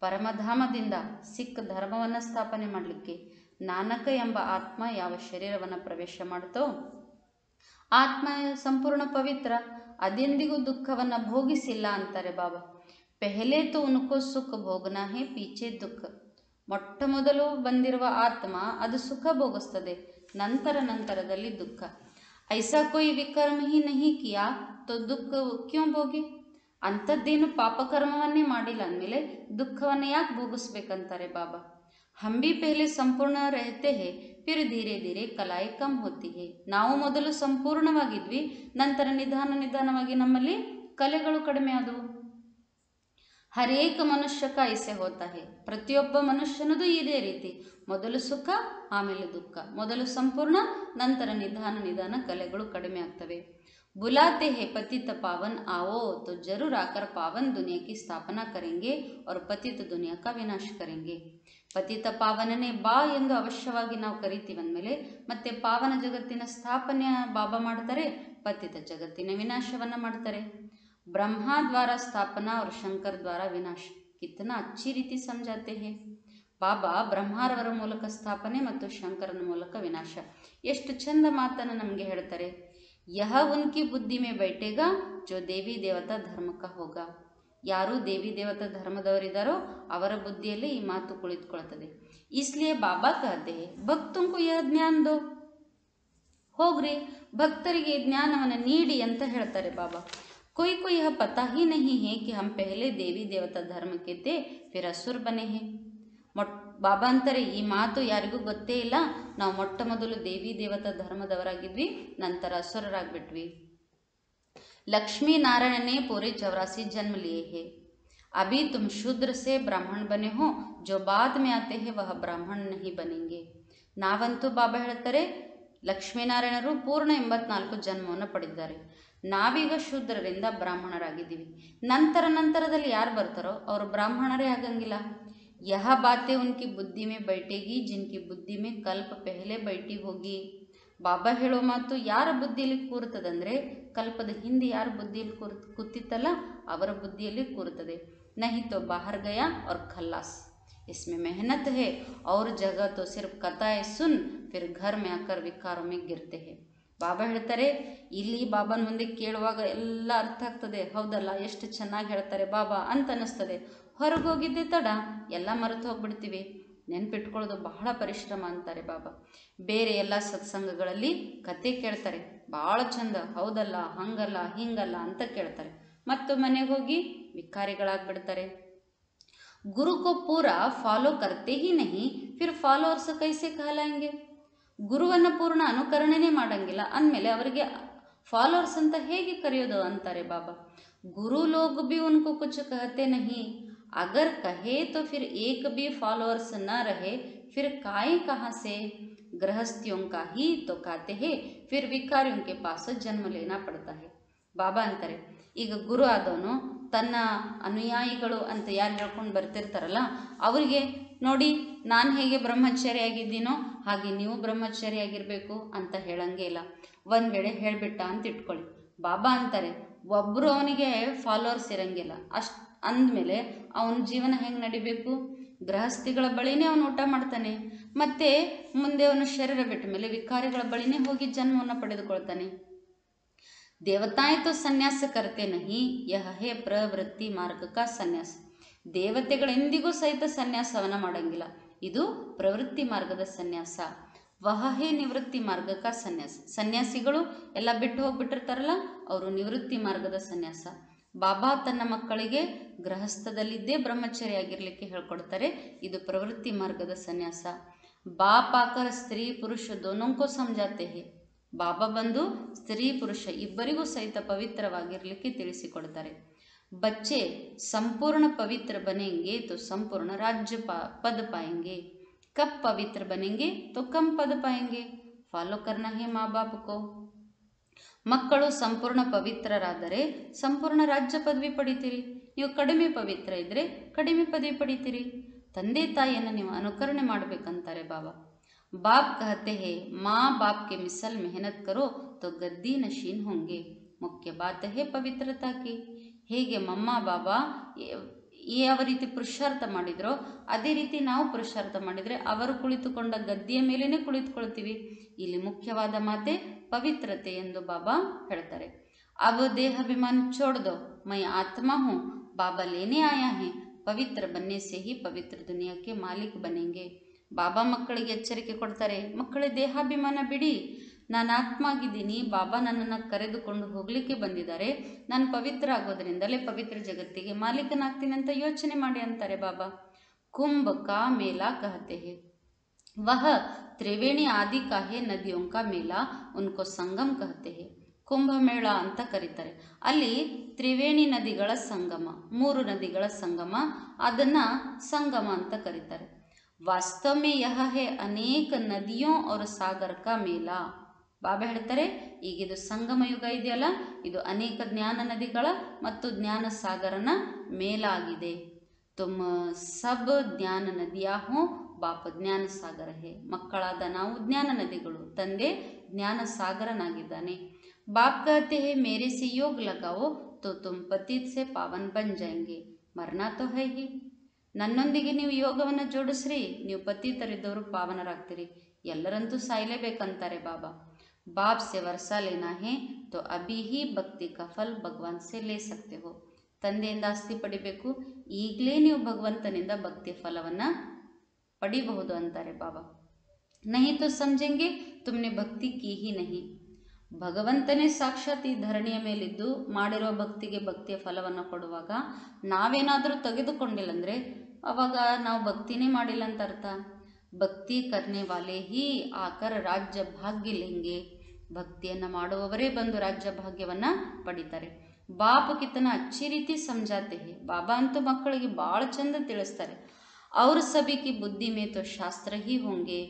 ಪರಮಧಾಮದಿಂದ ಸಿಖ್ ಧರ್ಮವನ್ನು ಸ್ಥಾಪನೆ ಮಾಡಲಿಕ್ಕೆ ನಾನಕ ಎಂಬ ಆತ್ಮ ಯಾವ ಶರೀರವನ್ನು ಪ್ರವೇಶ ಮಾಡುತ್ತೋ, ಆತ್ಮ ಸಂಪೂರ್ಣ ಪವಿತ್ರ. ಅದೆಂದಿಗೂ ದುಃಖವನ್ನು ಭೋಗಿಸಿಲ್ಲ ಅಂತಾರೆ ಬಾಬಾ. ಪೆಹಲೆ ತೋ ಉನ್ಕೋ ಸುಖ ಭೋಗನಾ ಹೇ ಪೀಚೆ ದುಃಖ. ಮೊಟ್ಟ ಮೊದಲು ಬಂದಿರುವ ಆತ್ಮ ಅದು ಸುಖ ಭೋಗಿಸ್ತದೆ, ನಂತರ ನಂತರದಲ್ಲಿ ದುಃಖ. ಐಸಾ ಕೊಯ್ ವಿಕರ್ಮ ಹಿ ನಹಿ ಕಿಯಾ ತೋ ದುಃಖ ಕ್ಯೂ ಭೋಗಿ? ಅಂಥದ್ದೇನು ಪಾಪಕರ್ಮವನ್ನೇ ಮಾಡಿಲ್ಲ ಅಂದಮೇಲೆ ದುಃಖವನ್ನು ಯಾಕೆ ಭೋಗಿಸ್ಬೇಕಂತಾರೆ ಬಾಬಾ? ಹಂಬಿ ಪೆಹಲೆ ಸಂಪೂರ್ಣ ರಹತೆ ಹೇ ಫಿರ್ ಧೀರೆ ಧೀರೆ ಕಲಾಯಿ ಕಮ್ ಹೊತ್ತಿ ಹೇ ನಾವು ಮೊದಲು ಸಂಪೂರ್ಣವಾಗಿದ್ವಿ, ನಂತರ ನಿಧಾನ ನಿಧಾನವಾಗಿ ನಮ್ಮಲ್ಲಿ ಕಲೆಗಳು ಕಡಿಮೆ ಆದವು. ಹರೇಕ ಮನುಷ್ಯ का ऐसे होता है ಪ್ರತಿಯೊಬ್ಬ ಮನುಷ್ಯನದು ಇದೇ ರೀತಿ ಮೊದಲು ಸುಖ ಆಮೇಲೆ ದುಃಖ ಮೊದಲು ಸಂಪೂರ್ಣ ನಂತರ ನಿಧಾನ ನಿಧಾನ ಕಲೆಗಳು ಕಡಿಮೆ ಆಗ್ತವೆ बुलाते हैं पतित पावन आओ तो जरूर आकर पावन दुनिया की स्थापना करेंगे और पतित दुनिया का विनाश करेंगे ಪತಿತ ಪಾವನನೇ ಬಾ ಎಂದು ಅವಶ್ಯವಾಗಿ ನಾವು ಕರಿತೀವಿ ಅಂದಮೇಲೆ ಮತ್ತೆ ಪಾವನ ಜಗತ್ತಿನ ಸ್ಥಾಪನೆ ಬಾಬಾ ಮಾಡ್ತಾರೆ ಪತಿತ ಜಗತ್ತಿನ ವಿನಾಶವನ್ನ ಮಾಡ್ತಾರೆ ब्रह्मा द्वारा स्थापना और शंकर द्वारा विनाश कितना अच्छी ರೀತಿ समझाते ಹೇ. ಬಾಬಾ ಬ್ರಹ್ಮಾರವರ ಮೂಲಕ ಸ್ಥಾಪನೆ ಮತ್ತು ಶಂಕರನ ಮೂಲಕ ವಿನಾಶ. ಎಷ್ಟು ಚಂದ ಮಾತನ್ನು ನಮಗೆ ಹೇಳ್ತಾರೆ. ಯಹ ಉನ್ಕಿ ಬುದ್ಧಿ ಮೇ ಬೈಟೆಗ, ಜೋ ದೇವಿ ದೇವತಾ ಧರ್ಮಕ್ಕ ಹೋಗ. ಯಾರು ದೇವಿ ದೇವತಾ ಧರ್ಮದವರಿದ್ದಾರೋ ಅವರ ಬುದ್ಧಿಯಲ್ಲಿ ಈ ಮಾತು ಕುಳಿತುಕೊಳ್ತದೆ. ಇಸ್ಲಿಯೇ ಬಾಬಾ ಕಹತೆ ಭಕ್ತಂಕು ಯಹ ಜ್ಞಾನ ದೋ. ಹೋಗ್ರಿ, ಭಕ್ತರಿಗೆ ಜ್ಞಾನವನ್ನು ನೀಡಿ ಅಂತ ಹೇಳ್ತಾರೆ ಬಾಬಾ. कोई को यह पता ही नहीं है कि हम पहले देवी देवता धर्म के थे फिर असुर बने हैं ಮೊಟ್ ಬಾಬಾ ಅಂತಾರೆ ಈ ಮಾತು ಯಾರಿಗೂ ಗೊತ್ತೇ ಇಲ್ಲ ನಾವು ಮೊಟ್ಟ ಮೊದಲು ದೇವಿ ದೇವತಾ ಧರ್ಮದವರಾಗಿದ್ವಿ ನಂತರ ಅಸುರರಾಗ್ಬಿಟ್ವಿ लक्ष्मी नारायण ने पूरे चौरासी जन्म लिए हैं अभी तुम शूद्र से ब्राह्मण बने हो जो बाद में आते हैं वह ब्राह्मण नहीं बनेंगे ನಾವಂತೂ ಬಾಬಾ ಹೇಳ್ತಾರೆ ಲಕ್ಷ್ಮೀನಾರಾಯಣರು ಪೂರ್ಣ ಎಂಬತ್ನಾಲ್ಕು ಜನ್ಮವನ್ನು ಪಡೆದಿದ್ದಾರೆ ನಾವೀಗ ಶೂದ್ರರಿಂದ ಬ್ರಾಹ್ಮಣರಾಗಿದ್ದೀವಿ ನಂತರ ನಂತರದಲ್ಲಿ ಯಾರು ಬರ್ತಾರೋ ಅವರು ಬ್ರಾಹ್ಮಣರೇ ಆಗಂಗಿಲ್ಲ ಯಹ ಬಾತೆ ಉನ್ಕಿ ಬುದ್ಧಿ ಮೇ ಬೈಟೇಗಿ ಜಿನ್ಕಿ ಬುದ್ಧಿ ಮೇ ಕಲ್ಪ ಪೆಹಲೆ ಬೈಟಿ ಹೋಗಿ ಬಾಬಾ ಹೇಳೋ ಮಾತು ಯಾರ ಬುದ್ಧಿಯಲ್ಲಿ ಕೂರುತ್ತದಂದ್ರೆ ಕಲ್ಪದ ಹಿಂದೆ ಯಾರ ಬುದ್ಧಿಯಲ್ಲಿ ಕೂರ್ ಕೂತಿತ್ತಲ್ಲ ಅವರ ಬುದ್ಧಿಯಲ್ಲಿ ಕೂರುತ್ತದೆ ನಹಿ ತೋ ಬಾಹರ್ ಗಯಾ और खल्लास इसमें मेहनत है और जगह तो सिर्फ कथाएं सुन फिर घर में आकर विकारों में गिरते हैं ಬಾಬಾ ಹೇಳ್ತಾರೆ, ಇಲ್ಲಿ ಬಾಬಾನ ಮುಂದೆ ಕೇಳುವಾಗ ಎಲ್ಲ ಅರ್ಥ ಆಗ್ತದೆ. ಹೌದಲ್ಲ, ಎಷ್ಟು ಚೆನ್ನಾಗಿ ಹೇಳ್ತಾರೆ ಬಾಬಾ ಅಂತ ಅನ್ನಿಸ್ತದೆ. ಹೊರಗೋಗಿದ್ದೆ ತಡ, ಎಲ್ಲ ಮರೆತು ಹೋಗ್ಬಿಡ್ತೀವಿ. ನೆನ್ಪಿಟ್ಕೊಳ್ಳೋದು ಬಹಳ ಪರಿಶ್ರಮ ಅಂತಾರೆ ಬಾಬಾ. ಬೇರೆ ಎಲ್ಲ ಸತ್ಸಂಗಗಳಲ್ಲಿ ಕತೆ ಕೇಳ್ತಾರೆ. ಭಾಳ ಚಂದ, ಹೌದಲ್ಲ, ಹಂಗಲ್ಲ, ಹಿಂಗಲ್ಲ ಅಂತ ಕೇಳ್ತಾರೆ. ಮತ್ತು ಮನೆಗೆ ಹೋಗಿ ವಿಕಾರಿಗಳಾಗ್ಬಿಡ್ತಾರೆ. ಗುರು ಕೋ ಪೂರಾ ಫಾಲೋ ಕರ್ತೇ ಹಿ ನಹಿ, ಫಿರ್ ಫಾಲೋವರ್ಸ್ ಕೈಸೆ ಕಹಲಾಯಂಗೆ ಗುರುವನ್ನು ಪೂರ್ಣ ಅನುಕರಣೆನೇ ಮಾಡಂಗಿಲ್ಲ. ಅಂದಮೇಲೆ ಅವರಿಗೆ ಫಾಲೋವರ್ಸ್ ಅಂತ ಹೇಗೆ ಕರೆಯೋದು ಅಂತಾರೆ ಬಾಬಾ? ಗುರು ಲೋಗ್ ಬಿ ಉನ್ಕು ಕುಚ ಕಹತೆ ನಹಿ. ಅಗರ್ ಕಹೇ ತೋ ಫಿರ್ ಏಕ್ ಬಿ ಫಾಲೋವರ್ಸ್ನ ರಹೆ. ಫಿರ್ ಕಾಯಿ ಕಹಾಸೆ ಸೆ? ಗೃಹಸ್ಥಿಯೋಂ ತೊ ಕಾತೆ ಹೇ. ಫಿರ್ ವಿಕಾರಿಯೋಂ ಪಾಸ ಜನ್ಮ ಲೇನಾ ಪಡ್ತಾ ಹೇ. ಬಾಬಾ ಅಂತಾರೆ, ಈಗ ಗುರು ಆದವನು ತನ್ನ ಅನುಯಾಯಿಗಳು ಅಂತ ಯಾರು ಹೇಳ್ಕೊಂಡು ಬರ್ತಿರ್ತಾರಲ್ಲ, ಅವರಿಗೆ ನೋಡಿ, ನಾನು ಹೇಗೆ ಬ್ರಹ್ಮಚಾರಿಯಾಗಿದ್ದೀನೋ ಹಾಗೆ ನೀವು ಬ್ರಹ್ಮಚಾರಿಯಾಗಿರಬೇಕು ಅಂತ ಹೇಳಂಗೆ ಇಲ್ಲ. ಒಂದು ವೇಳೆ ಹೇಳಿಬಿಟ್ಟ ಅಂತ ಇಟ್ಕೊಳ್ಳಿ. ಬಾಬಾ ಅಂತಾರೆ ಒಬ್ಬರು ಅವನಿಗೆ ಫಾಲೋವರ್ಸ್ ಇರಂಗಿಲ್ಲ. ಅಷ್ಟು ಅಂದಮೇಲೆ ಅವನ ಜೀವನ ಹೆಂಗೆ ನಡಿಬೇಕು? ಗೃಹಸ್ಥಿಗಳ ಬಳಿನೇ ಅವನು ಊಟ ಮಾಡ್ತಾನೆ. ಮತ್ತು ಮುಂದೆ ಅವನು ಶರೀರ ಬಿಟ್ಟ ಮೇಲೆ ವಿಕಾರಿಗಳ ಬಳಿನೇ ಹೋಗಿ ಜನ್ಮವನ್ನು ಪಡೆದುಕೊಳ್ತಾನೆ. ದೇವತಾಯಿತು ಸನ್ಯಾಸ ಕರ್ತೇನ ಹಿ ಯಹ ಹೇ ಪ್ರವೃತ್ತಿ ಮಾರ್ಗಕ ಸನ್ಯಾಸ. ದೇವತೆಗಳೆಂದಿಗೂ ಸಹಿತ ಸನ್ಯಾಸವನ್ನು ಮಾಡಂಗಿಲ್ಲ. ಇದು ಪ್ರವೃತ್ತಿ ಮಾರ್ಗದ ಸನ್ಯಾಸ. ವಹಹೆ ನಿವೃತ್ತಿ ಮಾರ್ಗಕ ಸನ್ಯಾಸ. ಸನ್ಯಾಸಿಗಳು ಎಲ್ಲ ಬಿಟ್ಟು ಹೋಗ್ಬಿಟ್ಟಿರ್ತಾರಲ್ಲ, ಅವರು ನಿವೃತ್ತಿ ಮಾರ್ಗದ ಸನ್ಯಾಸ. ಬಾಬಾ ತನ್ನ ಮಕ್ಕಳಿಗೆ ಗೃಹಸ್ಥದಲ್ಲಿದ್ದೇ ಬ್ರಹ್ಮಚರ್ಯ ಆಗಿರಲಿಕ್ಕೆ ಹೇಳ್ಕೊಡ್ತಾರೆ, ಇದು ಪ್ರವೃತ್ತಿ ಮಾರ್ಗದ ಸನ್ಯಾಸ. ಆಕರ್ ಸ್ತ್ರೀ ಪುರುಷ ದೋನೊಂಕೋ ಸಂಜಾತೆ ಹೇ ಬಾಬಾ ಬಂದು ಸ್ತ್ರೀ ಪುರುಷ ಇಬ್ಬರಿಗೂ ಸಹಿತ ಪವಿತ್ರವಾಗಿರಲಿಕ್ಕೆ ತಿಳಿಸಿಕೊಡ್ತಾರೆ. बच्चे संपूर्ण पवित्र बनेंगे तो संपूर्ण राज्य पा, पद पाएँगे कब पवित्र बनेंगे तो कम पद पाएँगे ಫಾಲೋ ಕರ್ನ ಹೇ ಮಾ ಬಾಪಕೋ ಮಕ್ಕಳು ಸಂಪೂರ್ಣ ಪವಿತ್ರರಾದರೆ ಸಂಪೂರ್ಣ ರಾಜ್ಯ ಪದವಿ ಪಡಿತೀರಿ ನೀವು ಕಡಿಮೆ ಪವಿತ್ರ ಇದ್ದರೆ ಕಡಿಮೆ ಪದವಿ ಪಡಿತೀರಿ ತಂದೆ ತಾಯಿಯನ್ನು ನೀವು ಅನುಕರಣೆ ಮಾಡಬೇಕಂತಾರೆ ಬಾಬಾ ಬಾಪ್ ಕಹತೆ ಹೇ ಮಾ ಬಾಪ್ಗೆ ಮಿಸಲ್ ಮೆಹನತ್ ಕರೋ ತೊ ಗದ್ದಿ ನಶೀನ್ ಹೊಂಗೆ ಮುಖ್ಯ ಬಾತ್ ಹೇ ಪವಿತ್ರತಾ ಕಿ ಹೇಗೆ ಮಮ್ಮ, ಬಾಬಾ ಯಾವ ರೀತಿ ಪುರುಷಾರ್ಥ ಮಾಡಿದ್ರೋ, ಅದೇ ರೀತಿ ನಾವು ಪುರುಷಾರ್ಥ ಮಾಡಿದರೆ ಅವರು ಕುಳಿತುಕೊಂಡ ಗದ್ದೆಯ ಮೇಲೇ ಕುಳಿತುಕೊಳ್ತೀವಿ. ಇಲ್ಲಿ ಮುಖ್ಯವಾದ ಮಾತೆ ಪವಿತ್ರತೆ ಎಂದು ಬಾಬಾ ಹೇಳ್ತಾರೆ. ಅವು ದೇಹಾಭಿಮಾನ ಚೋಡ್ದೋ, ಮೈ ಆತ್ಮ ಹೂ, ಬಾಬಾ ಲೇನೇ ಆಯಾ ಹೇ, ಪವಿತ್ರ ಬನ್ನೆ ಸೇಹಿ, ಪವಿತ್ರ ದುನಿಯಾಕ್ಕೆ ಮಾಲೀಕ್ ಬನ್ನೆಂಗೆ. ಬಾಬಾ ಮಕ್ಕಳಿಗೆ ಎಚ್ಚರಿಕೆ ಕೊಡ್ತಾರೆ, ಮಕ್ಕಳ ದೇಹಾಭಿಮಾನ ಬಿಡಿ. ನಾನು ಆತ್ಮ ಆಗಿದ್ದೀನಿ ಬಾಬಾ ನನ್ನನ್ನು ಕರೆದುಕೊಂಡು ಹೋಗಲಿಕ್ಕೆ ಬಂದಿದ್ದಾರೆ. ನಾನು ಪವಿತ್ರ ಆಗೋದರಿಂದಲೇ ಪವಿತ್ರ ಜಗತ್ತಿಗೆ ಮಾಲೀಕನಾಗ್ತೀನಿ ಅಂತ ಯೋಚನೆ ಮಾಡಿ ಅಂತಾರೆ ಬಾಬಾ. ಕುಂಭ ಕಾ ಮೇಲಾ ಕಹತೆ ವಹ ತ್ರಿವೇಣಿ ಆದಿ ಕಾಹೆ ನದಿಯೊಂಕ ಮೇಲಾ ಉನ್ಕೋ ಸಂಗಮ್ ಕಹತೆ ಕುಂಭಮೇಳ ಅಂತ ಕರೀತಾರೆ. ಅಲ್ಲಿ ತ್ರಿವೇಣಿ ನದಿಗಳ ಸಂಗಮ, ಮೂರು ನದಿಗಳ ಸಂಗಮ, ಅದನ್ನ ಸಂಗಮ ಅಂತ ಕರೀತಾರೆ. ವಾಸ್ತವ್ಯ ಯಹ ಹೇ ಅನೇಕ ನದಿಯೋ ಅವರ ಸಾಗರಕ ಮೇಲಾ. ಬಾಬಾ ಹೇಳ್ತಾರೆ ಈಗಿದು ಸಂಗಮ ಯುಗ ಇದೆಯಲ್ಲ, ಇದು ಅನೇಕ ಜ್ಞಾನ ನದಿಗಳ ಮತ್ತು ಜ್ಞಾನ ಸಾಗರನ ಮೇಲಾಗಿದೆ. ತುಮ್ ಸಬ್ ಜ್ಞಾನ ನದಿಯ ಹೋ, ಬಾಪ ಜ್ಞಾನ ಸಾಗರ ಹೇ. ಮಕ್ಕಳಾದ ನಾವು ಜ್ಞಾನ ನದಿಗಳು, ತಂದೆ ಜ್ಞಾನ ಸಾಗರನಾಗಿದ್ದಾನೆ. ಬಾಪ್ ಕಹತೆ ಹೇ, ಮೇರೆ ಸಿ ಯೋಗ ಲಗಾವೋ, ತೋ ತುಮ್ ಪತಿ ಸೆ ಪಾವನ್ ಬನ್ ಜಾಯಂಗೆ. ಮರ್ನಾ ತೋ ಹೈ ಹಿ. ನನ್ನೊಂದಿಗೆ ನೀವು ಯೋಗವನ್ನು ಜೋಡಿಸ್ರಿ, ನೀವು ಪತಿತರಿದ್ದವರು ಪಾವನರಾಗ್ತೀರಿ. ಎಲ್ಲರಂತೂ ಸಾಯಲೇಬೇಕಂತಾರೆ ಬಾಬಾ. ಬಾಪ್ से वर्षा लेना है, तो ಅಭಿ ಹಿ ಭಕ್ತಿ ಕಫಲ್ ಭಗವಾನ್ ಸೆ ಲೇ ಸಕ್ತೆ ಹೋ ತಂದೆಯಿಂದ ಆಸ್ತಿ ಪಡಿಬೇಕು, ಈಗಲೇ ನೀವು ಭಗವಂತನಿಂದ ಭಕ್ತಿ ಫಲವನ್ನು ಪಡಿಬಹುದು ಅಂತಾರೆ ಬಾಬಾ. ನಹಿ ತೋ ಸಮझेंगे ತುಮ್ನೆ ಭಕ್ತಿ ಕಿ ಹಿ ನಹಿ. ಭಗವಂತನೇ ಸಾಕ್ಷಾತ್ ಈ ಧರಣಿಯ ಮೇಲಿದ್ದು, ಮಾಡಿರೋ ಭಕ್ತಿಗೆ ಭಕ್ತಿಯ ಫಲವನ್ನು ಕೊಡುವಾಗ ನಾವೇನಾದರೂ ತೆಗೆದುಕೊಂಡಿಲ್ಲ ಅಂದರೆ ಅವಾಗ ನಾವು ಭಕ್ತಿನೇ ಮಾಡಿಲ್ಲ ಅಂತ ಅರ್ಥ. ಭಕ್ತಿ ಕರ್ನೆ ವಾಲೆ ಹಿ, ಆಕರ್ ರಾಜ್ಯ ಭಾಗ್ಯ ಲೆಂಗೆ. ಭಕ್ತಿಯನ್ನು ಮಾಡುವವರೇ ಬಂದು ರಾಜ್ಯ ಭಾಗ್ಯವನ್ನು ಪಡಿತಾರೆ ಬಾಪ್ ಕಿತನ ಅಚ್ಚಿ ರೀತಿ ಸಮಜಾತೆ ಹೇ ಬಾಬಾ ಅಂತೂ ಮಕ್ಕಳಿಗೆ ಭಾಳ ಚಂದ ತಿಳಿಸ್ತಾರೆ ಅವ್ರ ಸಭಿ ಕಿ ಬುದ್ಧಿ ಮೇ ತೋ ಶಾಸ್ತ್ರ ಹಿ ಹೋಂಗೆ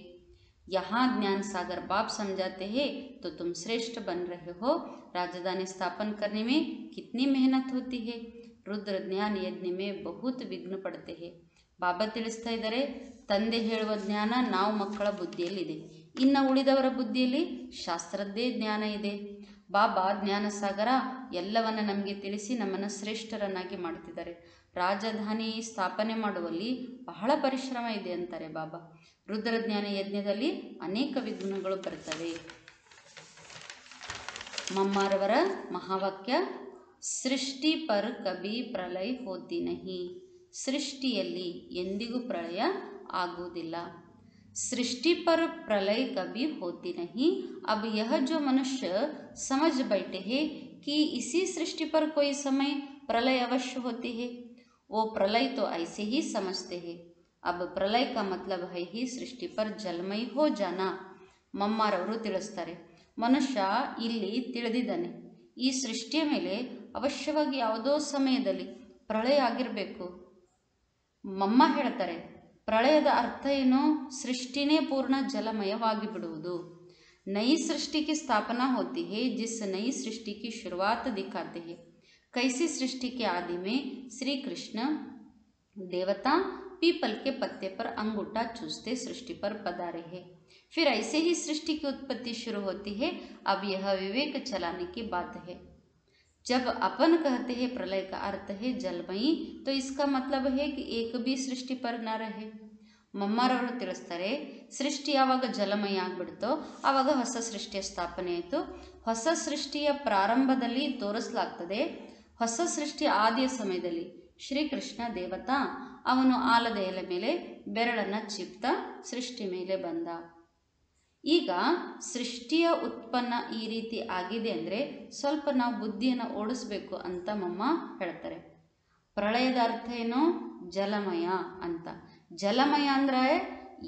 यहाँ ज्ञान सागर बाप समझाते हैं तो तुम श्रेष्ठ बन रहे हो राजधानी स्थापन करने में कितनी मेहनत होती है रुद्र ज्ञान यज्ञ में बहुत ವಿಘ್ನ ಪಡ್ತೆ ಹೇ ಬಾಬಾ ತಿಳಿಸ್ತಾ ಇದ್ದಾರೆ ತಂದೆ ಹೇಳುವ ಜ್ಞಾನ ನಾವು ಮಕ್ಕಳ ಬುದ್ಧಿಯಲ್ಲಿದೆ ಇನ್ನು ಉಳಿದವರ ಬುದ್ಧಿಯಲ್ಲಿ ಶಾಸ್ತ್ರದ್ದೇ ಜ್ಞಾನ ಇದೆ. ಬಾಬಾ ಜ್ಞಾನ ಸಾಗರ ಎಲ್ಲವನ್ನ ನಮಗೆ ತಿಳಿಸಿ ನಮ್ಮನ್ನು ಶ್ರೇಷ್ಠರನ್ನಾಗಿ ಮಾಡುತ್ತಿದ್ದಾರೆ. ರಾಜಧಾನಿ ಸ್ಥಾಪನೆ ಮಾಡುವಲ್ಲಿ ಬಹಳ ಪರಿಶ್ರಮ ಇದೆ ಅಂತಾರೆ ಬಾಬಾ. ರುದ್ರಜ್ಞಾನ ಯಜ್ಞದಲ್ಲಿ ಅನೇಕ ವಿಘ್ನಗಳು ಬರ್ತವೆ ಮಮ್ಮಾರವರ ಮಹಾವಾಕ್ಯ, ಸೃಷ್ಟಿ ಪರ್ ಕಬಿ ಪ್ರಳಯ ಹೋತಿ ನಹಿ ಸೃಷ್ಟಿಯಲ್ಲಿ ಎಂದಿಗೂ ಪ್ರಳಯ ಆಗುವುದಿಲ್ಲ. सृष्टि पर प्रलय कभी होती नहीं अब यह जो मनुष्य समझ बैठे हैं कि इसी सृष्टि पर कोई समय प्रलय अवश्य होती है वो प्रलय तो ऐसे ही समझते हैं अब ಪ್ರಲಯ ಕ ಮತಲಬ್ ಹೈ ಹಿ ಸೃಷ್ಟಿ ಪರ್ ಜಲ್ಮೈ ಹೋ ಜನ. ಮಮ್ಮಾರವರು ತಿಳಿಸ್ತಾರೆ, ಮನುಷ್ಯ ಇಲ್ಲಿ ತಿಳಿದಿದ್ದಾನೆ. ಈ ಸೃಷ್ಟಿಯ ಮೇಲೆ ಅವಶ್ಯವಾಗಿ ಯಾವುದೋ ಸಮಯದಲ್ಲಿ ಪ್ರಳಯ ಆಗಿರಬೇಕು. ಮಮ್ಮ ಹೇಳ್ತಾರೆ ಪ್ರಳಯದ ಅರ್ಥ ಏನು ಸೃಷ್ಟಿನೇ ಪೂರ್ಣ ಜಲಮಯವಾಗಿ ಬಿಡುವುದು नई सृष्टि की स्थापना होती है जिस नई सृष्टि की शुरुआत दिखाते हैं कैसी सृष्टि के आदि में श्री कृष्ण देवता पीपल के पत्ते पर अंगूठा चूसते सृष्टि पर पधारे हैं फिर ऐसे ही सृष्टि की उत्पत्ति शुरू होती है अब यह विवेक चलाने की बात है जब अपन कहते हैं प्रलय का अर्थ है जलमयी तो इसका मतलब है कि एक भी सृष्टि पर न रहे ಮಮ್ಮರವರು ತಿಳಿಸ್ತಾರೆ ಸೃಷ್ಟಿ ಯಾವಾಗ ಜಲಮಯ ಆಗಿಬಿಡ್ತೋ ಆವಾಗ ಹೊಸ ಸೃಷ್ಟಿಯ ಸ್ಥಾಪನೆ ಆಯಿತು ಹೊಸ ಸೃಷ್ಟಿಯ ಪ್ರಾರಂಭದಲ್ಲಿ ತೋರಿಸಲಾಗ್ತದೆ ಹೊಸ ಸೃಷ್ಟಿಯ ಆದಿಯ ಸಮಯದಲ್ಲಿ ಶ್ರೀಕೃಷ್ಣ ದೇವತಾ ಅವನು ಆಲದ ಎಲೆ ಮೇಲೆ ಬೆರಳನ್ನು ಚಿಪ್ತಾ ಸೃಷ್ಟಿ ಮೇಲೆ ಬಂದ ಈಗ ಸೃಷ್ಟಿಯ ಉತ್ಪನ್ನ ಈ ರೀತಿ ಆಗಿದೆ ಅಂದರೆ ಸ್ವಲ್ಪ ನಾವು ಬುದ್ಧಿಯನ್ನು ಓಡಿಸ್ಬೇಕು ಅಂತ ಮಮ್ಮ ಹೇಳ್ತಾರೆ ಪ್ರಳಯದ ಅರ್ಥ ಏನು ಜಲಮಯ ಅಂತ ಜಲಮಯ ಅಂದರೆ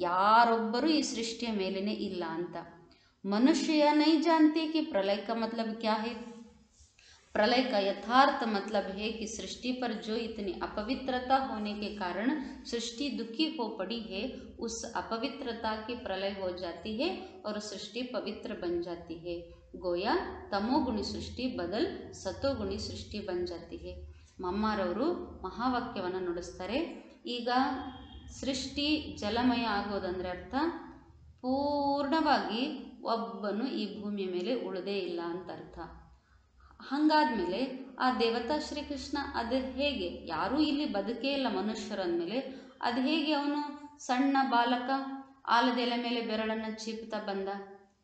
ಯಾರೊಬ್ಬರೂ ಈ ಸೃಷ್ಟಿಯ ಮೇಲೇನೆ ಇಲ್ಲ ಅಂತ ಮನುಷ್ಯ ನೈ ಜಾನ್ತಿ ಕಿ ಪ್ರಲಯ का मतलब क्या है प्रलय का यथार्थ मतलब है कि सृष्टि पर जो इतनी अपवित्रता होने के कारण सृष्टि दुखी हो पड़ी है उस अपवित्रता की प्रलय हो जाती है और सृष्टि पवित्र बन जाती है गोया तमोगुणी सृष्टि बदल ಸತೋಗುಣಿ ಸೃಷ್ಟಿ ಬನ್ ಜಾತಿ है ಮಮ್ಮಾರವರು ಮಹಾವಾಕ್ಯವನ್ನು ನುಡಿಸ್ತಾರೆ ಈಗ ಸೃಷ್ಟಿ ಜಲಮಯ ಆಗೋದಂದ್ರೆ ಅರ್ಥ ಪೂರ್ಣವಾಗಿ ಒಬ್ಬನು ಈ ಭೂಮಿಯ ಮೇಲೆ ಉಳಿದೇ ಇಲ್ಲ ಅಂತ ಅರ್ಥ ಹಾಗಾದ್ಮೇಲೆ ಆ ದೇವತಾ ಶ್ರೀಕೃಷ್ಣ ಅದು ಹೇಗೆ? ಯಾರೂ ಇಲ್ಲಿ ಬದುಕೇ ಇಲ್ಲ ಮನುಷ್ಯರು ಅಂದಮೇಲೆ ಅದು ಹೇಗೆ ಅವನು ಸಣ್ಣ ಬಾಲಕ ಆಲದೆಲೆ ಮೇಲೆ ಬೆರಳನ್ನು ಚೀಪ್ತಾ ಬಂದ?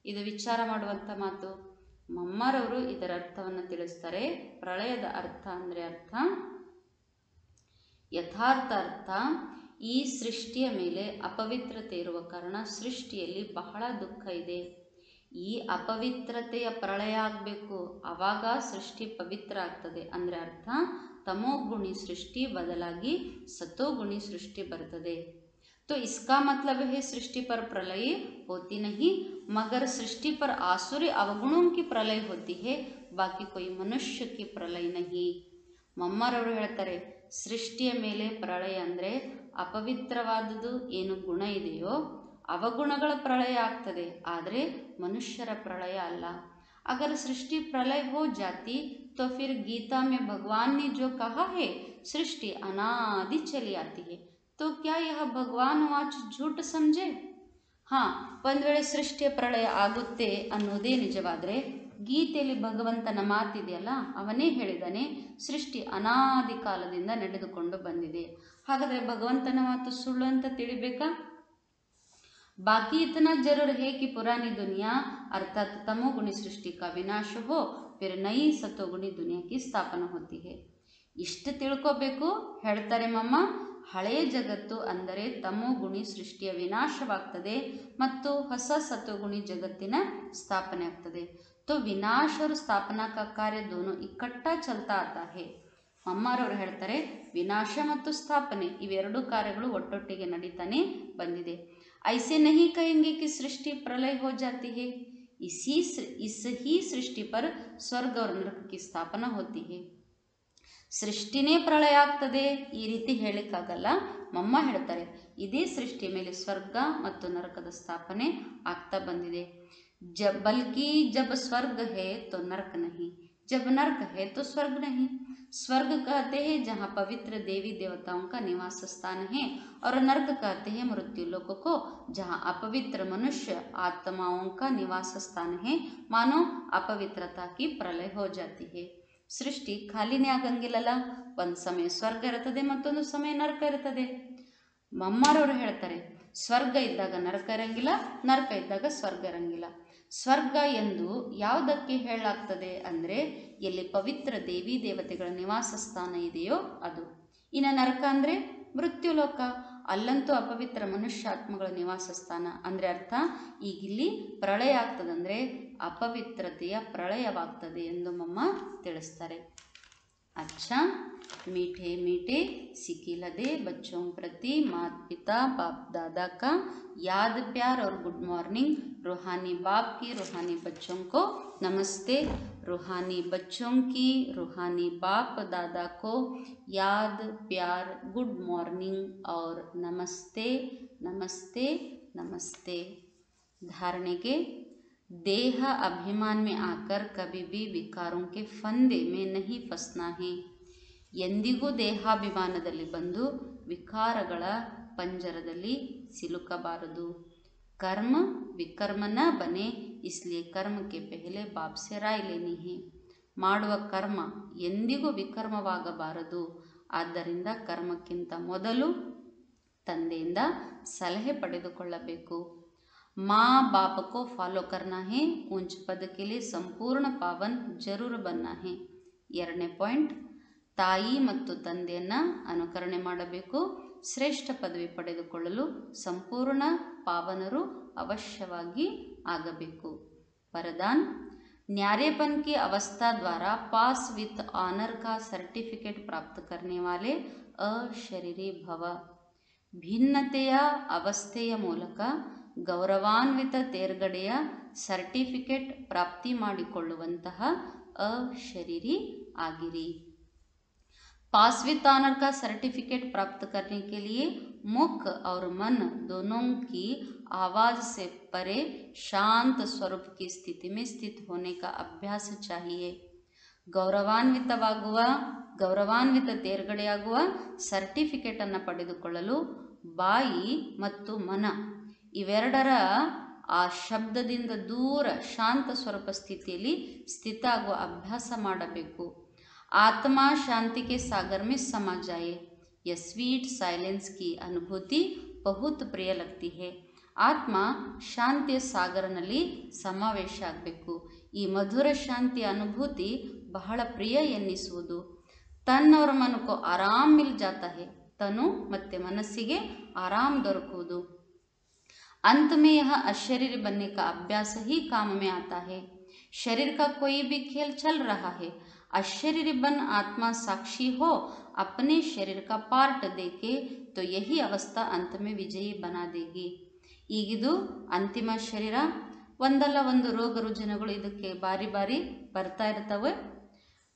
ಇದು ವಿಚಾರ ಮಾಡುವಂಥ ಮಾತು. ಮಮ್ಮರವರು ಇದರ ಅರ್ಥವನ್ನು ತಿಳಿಸ್ತಾರೆ. ಪ್ರಳಯದ ಅರ್ಥ ಅಂದರೆ ಅರ್ಥ? ಯಥಾರ್ಥ ಅರ್ಥ, ಈ ಸೃಷ್ಟಿಯ ಮೇಲೆ ಅಪವಿತ್ರತೆ ಇರುವ ಕಾರಣ ಸೃಷ್ಟಿಯಲ್ಲಿ ಬಹಳ ದುಃಖ ಇದೆ. ಈ ಅಪವಿತ್ರತೆಯ ಪ್ರಳಯ ಆಗಬೇಕು ಆವಾಗ ಸೃಷ್ಟಿ ಪವಿತ್ರ ಆಗ್ತದೆ ಅಂದರೆ ಅರ್ಥ ತಮೋಗುಣಿ ಸೃಷ್ಟಿ ಬದಲಾಗಿ ಸತೋಗುಣಿ ಸೃಷ್ಟಿ ಬರ್ತದೆ तो इसका मतलब है सृष्टि पर प्रलय होती नहीं मगर सृष्टि पर आसुरी अवगुणों की प्रलय होती है बाकी कोई मनुष्य की प्रलय नहीं ಮಮ್ಮರವರು ಹೇಳ್ತಾರೆ ಸೃಷ್ಟಿಯ ಮೇಲೆ ಪ್ರಳಯ ಅಂದರೆ ಅಪವಿತ್ರವಾದುದು ಏನು ಗುಣ ಇದೆಯೋ ಅವಗುಣಗಳ ಪ್ರಳಯ ಆಗ್ತದೆ ಆದರೆ ಮನುಷ್ಯರ ಪ್ರಳಯ ಅಲ್ಲ अगर सृष्टि प्रलय हो जाती तो फिर गीता में भगवान ने जो कहा है सृष्टि अनादि चली आती है तो क्या यह भगवान वाच झूठ समझे ಹಾಂ ಒಂದು ವೇಳೆ ಸೃಷ್ಟಿಯ ಪ್ರಳಯ ಆಗುತ್ತೆ ಅನ್ನೋದೇ ನಿಜವಾದರೆ ಗೀತೆಯಲ್ಲಿ ಭಗವಂತನ ಮಾತಿದೆಯಲ್ಲ ಅವನೇ ಹೇಳಿದಾನೆ ಸೃಷ್ಟಿ ಅನಾದಿ ಕಾಲದಿಂದ ನಡೆದುಕೊಂಡು ಬಂದಿದೆ ಹಾಗಾದರೆ ಭಗವಂತನ ಮಾತು ಸುಳ್ಳು ಅಂತ ತಿಳಿಬೇಕಾ बाकी इतना जरूर है कि पुरानी दुनिया अर्थात तमोगुणी सृष्टि का विनाश हो फिर नई सतोगुणी दुनिया की ಸ್ಥಾಪನಾ होती है ಇಷ್ಟು ತಿಳ್ಕೋಬೇಕು ಹೇಳ್ತಾರೆ ಮಮ್ಮ ಹಳೆಯ ಜಗತ್ತು ಅಂದರೆ ತಮೋಗುಣಿ ಸೃಷ್ಟಿಯ ವಿನಾಶವಾಗ್ತದೆ ಮತ್ತು ಹೊಸ ಸತೋಗುಣಿ ಜಗತ್ತಿನ ಸ್ಥಾಪನೆ ಆಗ್ತದೆ तो विनाश और स्थापना का कार्य दोनों इकट्ठा चलता आता है ಮಮ್ಮಾರವರು ಹೇಳ್ತಾರೆ ವಿನಾಶ ಮತ್ತು ಸ್ಥಾಪನೆ ಇವೆರಡೂ ಕಾರ್ಯಗಳು ಒಟ್ಟೊಟ್ಟಿಗೆ ನಡೀತಾನೆ ಬಂದಿದೆ ऐसे नहीं कहेंगे कि सृष्टि प्रलय हो जाती है। इसी इस ही सृष्टि पर स्वर्ग और नरक की स्थापना होती है। सृष्टि ने प्रलय आते रीति मम्म हेतर इे सृष्टि मेले स्वर्ग मत नरक स्थापने आगता बंद जब बल्कि जब स्वर्ग है तो नरक नहीं जब नरक है तो स्वर्ग नहीं स्वर्ग कहते हैं जहाँ पवित्र देवी देवताओं का निवास स्थान है और नरक कहते हैं मृत्यु लोक को जहाँ अपवित्र मनुष्य आत्माओं का निवास स्थान है मानो अपवित्रता की प्रलय हो जाती है ಸೃಷ್ಟಿ ಖಾಲಿನೇ ಆಗಂಗಿಲ್ಲಲ್ಲ ಒಂದು ಸಮಯ ಸ್ವರ್ಗ ಇರ್ತದೆ ಮತ್ತೊಂದು ಸಮಯ ನರಕ ಇರ್ತದೆ ಮಮ್ಮಾರವರು ಹೇಳ್ತಾರೆ ಸ್ವರ್ಗ ಇದ್ದಾಗ ನರಕ ಇರಂಗಿಲ್ಲ ನರಕ ಇದ್ದಾಗ ಸ್ವರ್ಗ ಇರಂಗಿಲ್ಲ ಸ್ವರ್ಗ ಎಂದು ಯಾವುದಕ್ಕೆ ಹೇಳಲಾಗ್ತದೆ ಅಂದರೆ, ಎಲ್ಲಿ ಪವಿತ್ರ ದೇವಿ ದೇವತೆಗಳ ನಿವಾಸ ಸ್ಥಾನ ಇದೆಯೋ ಅದು. ಇನ್ನು ನರಕ ಅಂದರೆ ಮೃತ್ಯುಲೋಕ. ಅಲ್ಲಂತೂ ಅಪವಿತ್ರ ಮನುಷ್ಯಾತ್ಮಗಳ ನಿವಾಸ ಸ್ಥಾನ. ಅಂದರೆ ಅರ್ಥ, ಈಗಿಲ್ಲಿ ಪ್ರಳಯ ಆಗ್ತದಂದರೆ ಅಪವಿತ್ರತೆಯ ಪ್ರಳಯವಾಗ್ತದೆ ಎಂದು ಮಮ್ಮ ತಿಳಿಸ್ತಾರೆ. अच्छा मीठे मीठे सिकी लदे बच्चों प्रति माता पिता बाप दादा का याद, प्यार और गुड मॉर्निंग। रूहानी बाप की रूहानी बच्चों को नमस्ते। रूहानी बच्चों की रूहानी बाप, दादा को याद, प्यार, गुड मॉर्निंग और नमस्ते नमस्ते नमस्ते। धारणे के देह अभिमान में आकर कभी भी विकारों के फंदे में नहीं फंसना है ಎಂದಿಗೂ ದೇಹಾಭಿಮಾನದಲ್ಲಿ ಬಂದು ವಿಕಾರಗಳ ಪಂಜರದಲ್ಲಿ ಸಿಲುಕಬಾರದು ಕರ್ಮ ವಿಕರ್ಮನ ಬನೆ ಇಸ್ಲಿಯೇ ಕರ್ಮಕ್ಕೆ ಪೆಹಲೆ ಬಾಪ್ಸೆ ರಾಯ್ ಲೇನಿ ಹೇ ಮಾಡುವ ಕರ್ಮ ಎಂದಿಗೂ ವಿಕರ್ಮವಾಗಬಾರದು ಆದ್ದರಿಂದ ಕರ್ಮಕ್ಕಿಂತ ಮೊದಲು ತಂದೆಯಿಂದ ಸಲಹೆ ಪಡೆದುಕೊಳ್ಳಬೇಕು माँ बाप को फॉलो करना है ऊंच पद के लिए संपूर्ण पावन जरूर बनना है ಎರಡನೇ ಪಾಯಿಂಟ್ ತಾಯಿ ಮತ್ತು ತಂದೆಯನ್ನು ಅನುಕರಣೆ ಮಾಡಬೇಕು ಶ್ರೇಷ್ಠ ಪದವಿ ಪಡೆದುಕೊಳ್ಳಲು ಸಂಪೂರ್ಣ ಪಾವನರು ಅವಶ್ಯವಾಗಿ ಆಗಬೇಕು वरदान न्यारेपन की अवस्था द्वारा पास विथ ऑनर का सर्टिफिकेट प्राप्त करने वाले अशरीरी भव ಭಿನ್ನತೆಯ ಅವಸ್ಥೆಯ ಮೂಲಕ ಗೌರವಾನ್ವಿತ ತೇರ್ಗಡೆಯ ಸರ್ಟಿಫಿಕೇಟ್ ಪ್ರಾಪ್ತಿ ಮಾಡಿಕೊಳ್ಳುವಂತಹ ಅಶರೀರಿ ಆಗಿರಿ पास विथ ऑनर का सर्टिफिकेट प्राप्त करने के लिए मुख और मन दोनों की आवाज से परे शांत स्वरूप की स्थिति में स्थित होने का अभ्यास चाहिए ಗೌರವಾನ್ವಿತವಾಗುವ ಗೌರವಾನ್ವಿತ ತೇರ್ಗಡೆಯಾಗುವ ಸರ್ಟಿಫಿಕೇಟನ್ನು ಪಡೆದುಕೊಳ್ಳಲು ಬಾಯಿ ಮತ್ತು ಮನ ಇವೆರಡರ ಆ ಶಬ್ದದಿಂದ ದೂರ ಶಾಂತ ಸ್ವರೂಪ ಸ್ಥಿತಿಯಲ್ಲಿ ಸ್ಥಿತ ಆಗುವ ಅಭ್ಯಾಸ ಮಾಡಬೇಕು. ಆತ್ಮ ಶಾಂತಿಗೆ ಸಾಗರ್ಮೆ ಸಮ ಯ ಸ್ವೀಟ್ ಸೈಲೆನ್ಸ್ ಕಿ ಅನುಭೂತಿ ಬಹುತ್ ಪ್ರಿಯ ಲಗ್ತಿ ಹೇ. ಆತ್ಮ ಶಾಂತಿಯ ಸಾಗರನಲ್ಲಿ ಸಮಾವೇಶ ಆಗಬೇಕು. ಈ ಮಧುರ ಶಾಂತಿಯ ಅನುಭೂತಿ ಬಹಳ ಪ್ರಿಯ ಎನ್ನಿಸುವುದು. ತನ್ನವರ ಮನಕ್ಕೂ ಆರಾಮಿಲ್ ಜಾತ ಹೇ. ತನು ಮತ್ತು ಮನಸ್ಸಿಗೆ ಆರಾಮ್ ದೊರಕುವುದು. अंत में यह अशरीर बनने का अभ्यास ही काम में आता है शरीर का कोई भी खेल चल रहा है अशरीरी बन आत्मा साक्षी हो अपने शरीर का पार्ट देके तो यही अवस्था अंत में विजयी बना देगी ಈಗಿದು ಅಂತಿಮ ಶರೀರ ಒಂದಲ್ಲ ಒಂದು ರೋಗ ರುಜಿನಗಳು ಇದಕ್ಕೆ ಬಾರಿ ಬಾರಿ ಬರ್ತಾ ಇರ್ತವೆ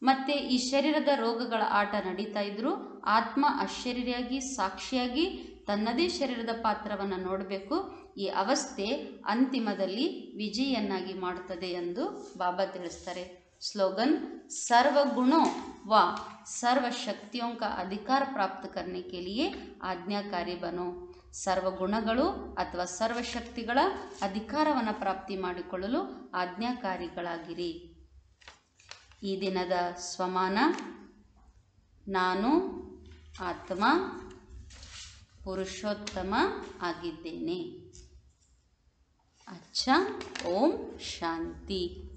ಮತ್ತು ಈ ಶರೀರದ ರೋಗಗಳ ಆಟ ನಡೀತಾ ಇದ್ರು ಆತ್ಮ ಅಶರೀರಿಯಾಗಿ ಸಾಕ್ಷಿಯಾಗಿ ತನ್ನದೇ ಶರೀರದ ಪಾತ್ರವನ್ನು ನೋಡಬೇಕು. ಈ ಅವಸ್ಥೆ ಅಂತಿಮದಲ್ಲಿ ವಿಜಯನ್ನಾಗಿ ಮಾಡುತ್ತದೆ ಎಂದು ಬಾಬಾ ತಿಳಿಸ್ತಾರೆ. ಸ್ಲೋಗನ್, ಸರ್ವಗುಣೋ ವ ಸರ್ವಶಕ್ತಿಯೋಂ ಅಧಿಕಾರ ಪ್ರಾಪ್ತ ಕರ್ನೆ ಆಜ್ಞಾಕಾರಿ ಬನೋ. ಸರ್ವಗುಣಗಳು ಅಥವಾ ಸರ್ವಶಕ್ತಿಗಳ ಅಧಿಕಾರವನ್ನು ಪ್ರಾಪ್ತಿ ಮಾಡಿಕೊಳ್ಳಲು ಆಜ್ಞಾಕಾರಿಗಳಾಗಿರಿ. ಈ ದಿನದ ಸ್ವಮಾನ, ನಾನು, ಆತ್ಮ ಪುರುಷೋತ್ತಮ ಆಗಿದ್ದೇನೆ. ಅಚ್ಚ ಓಂ ಶಾಂತಿ.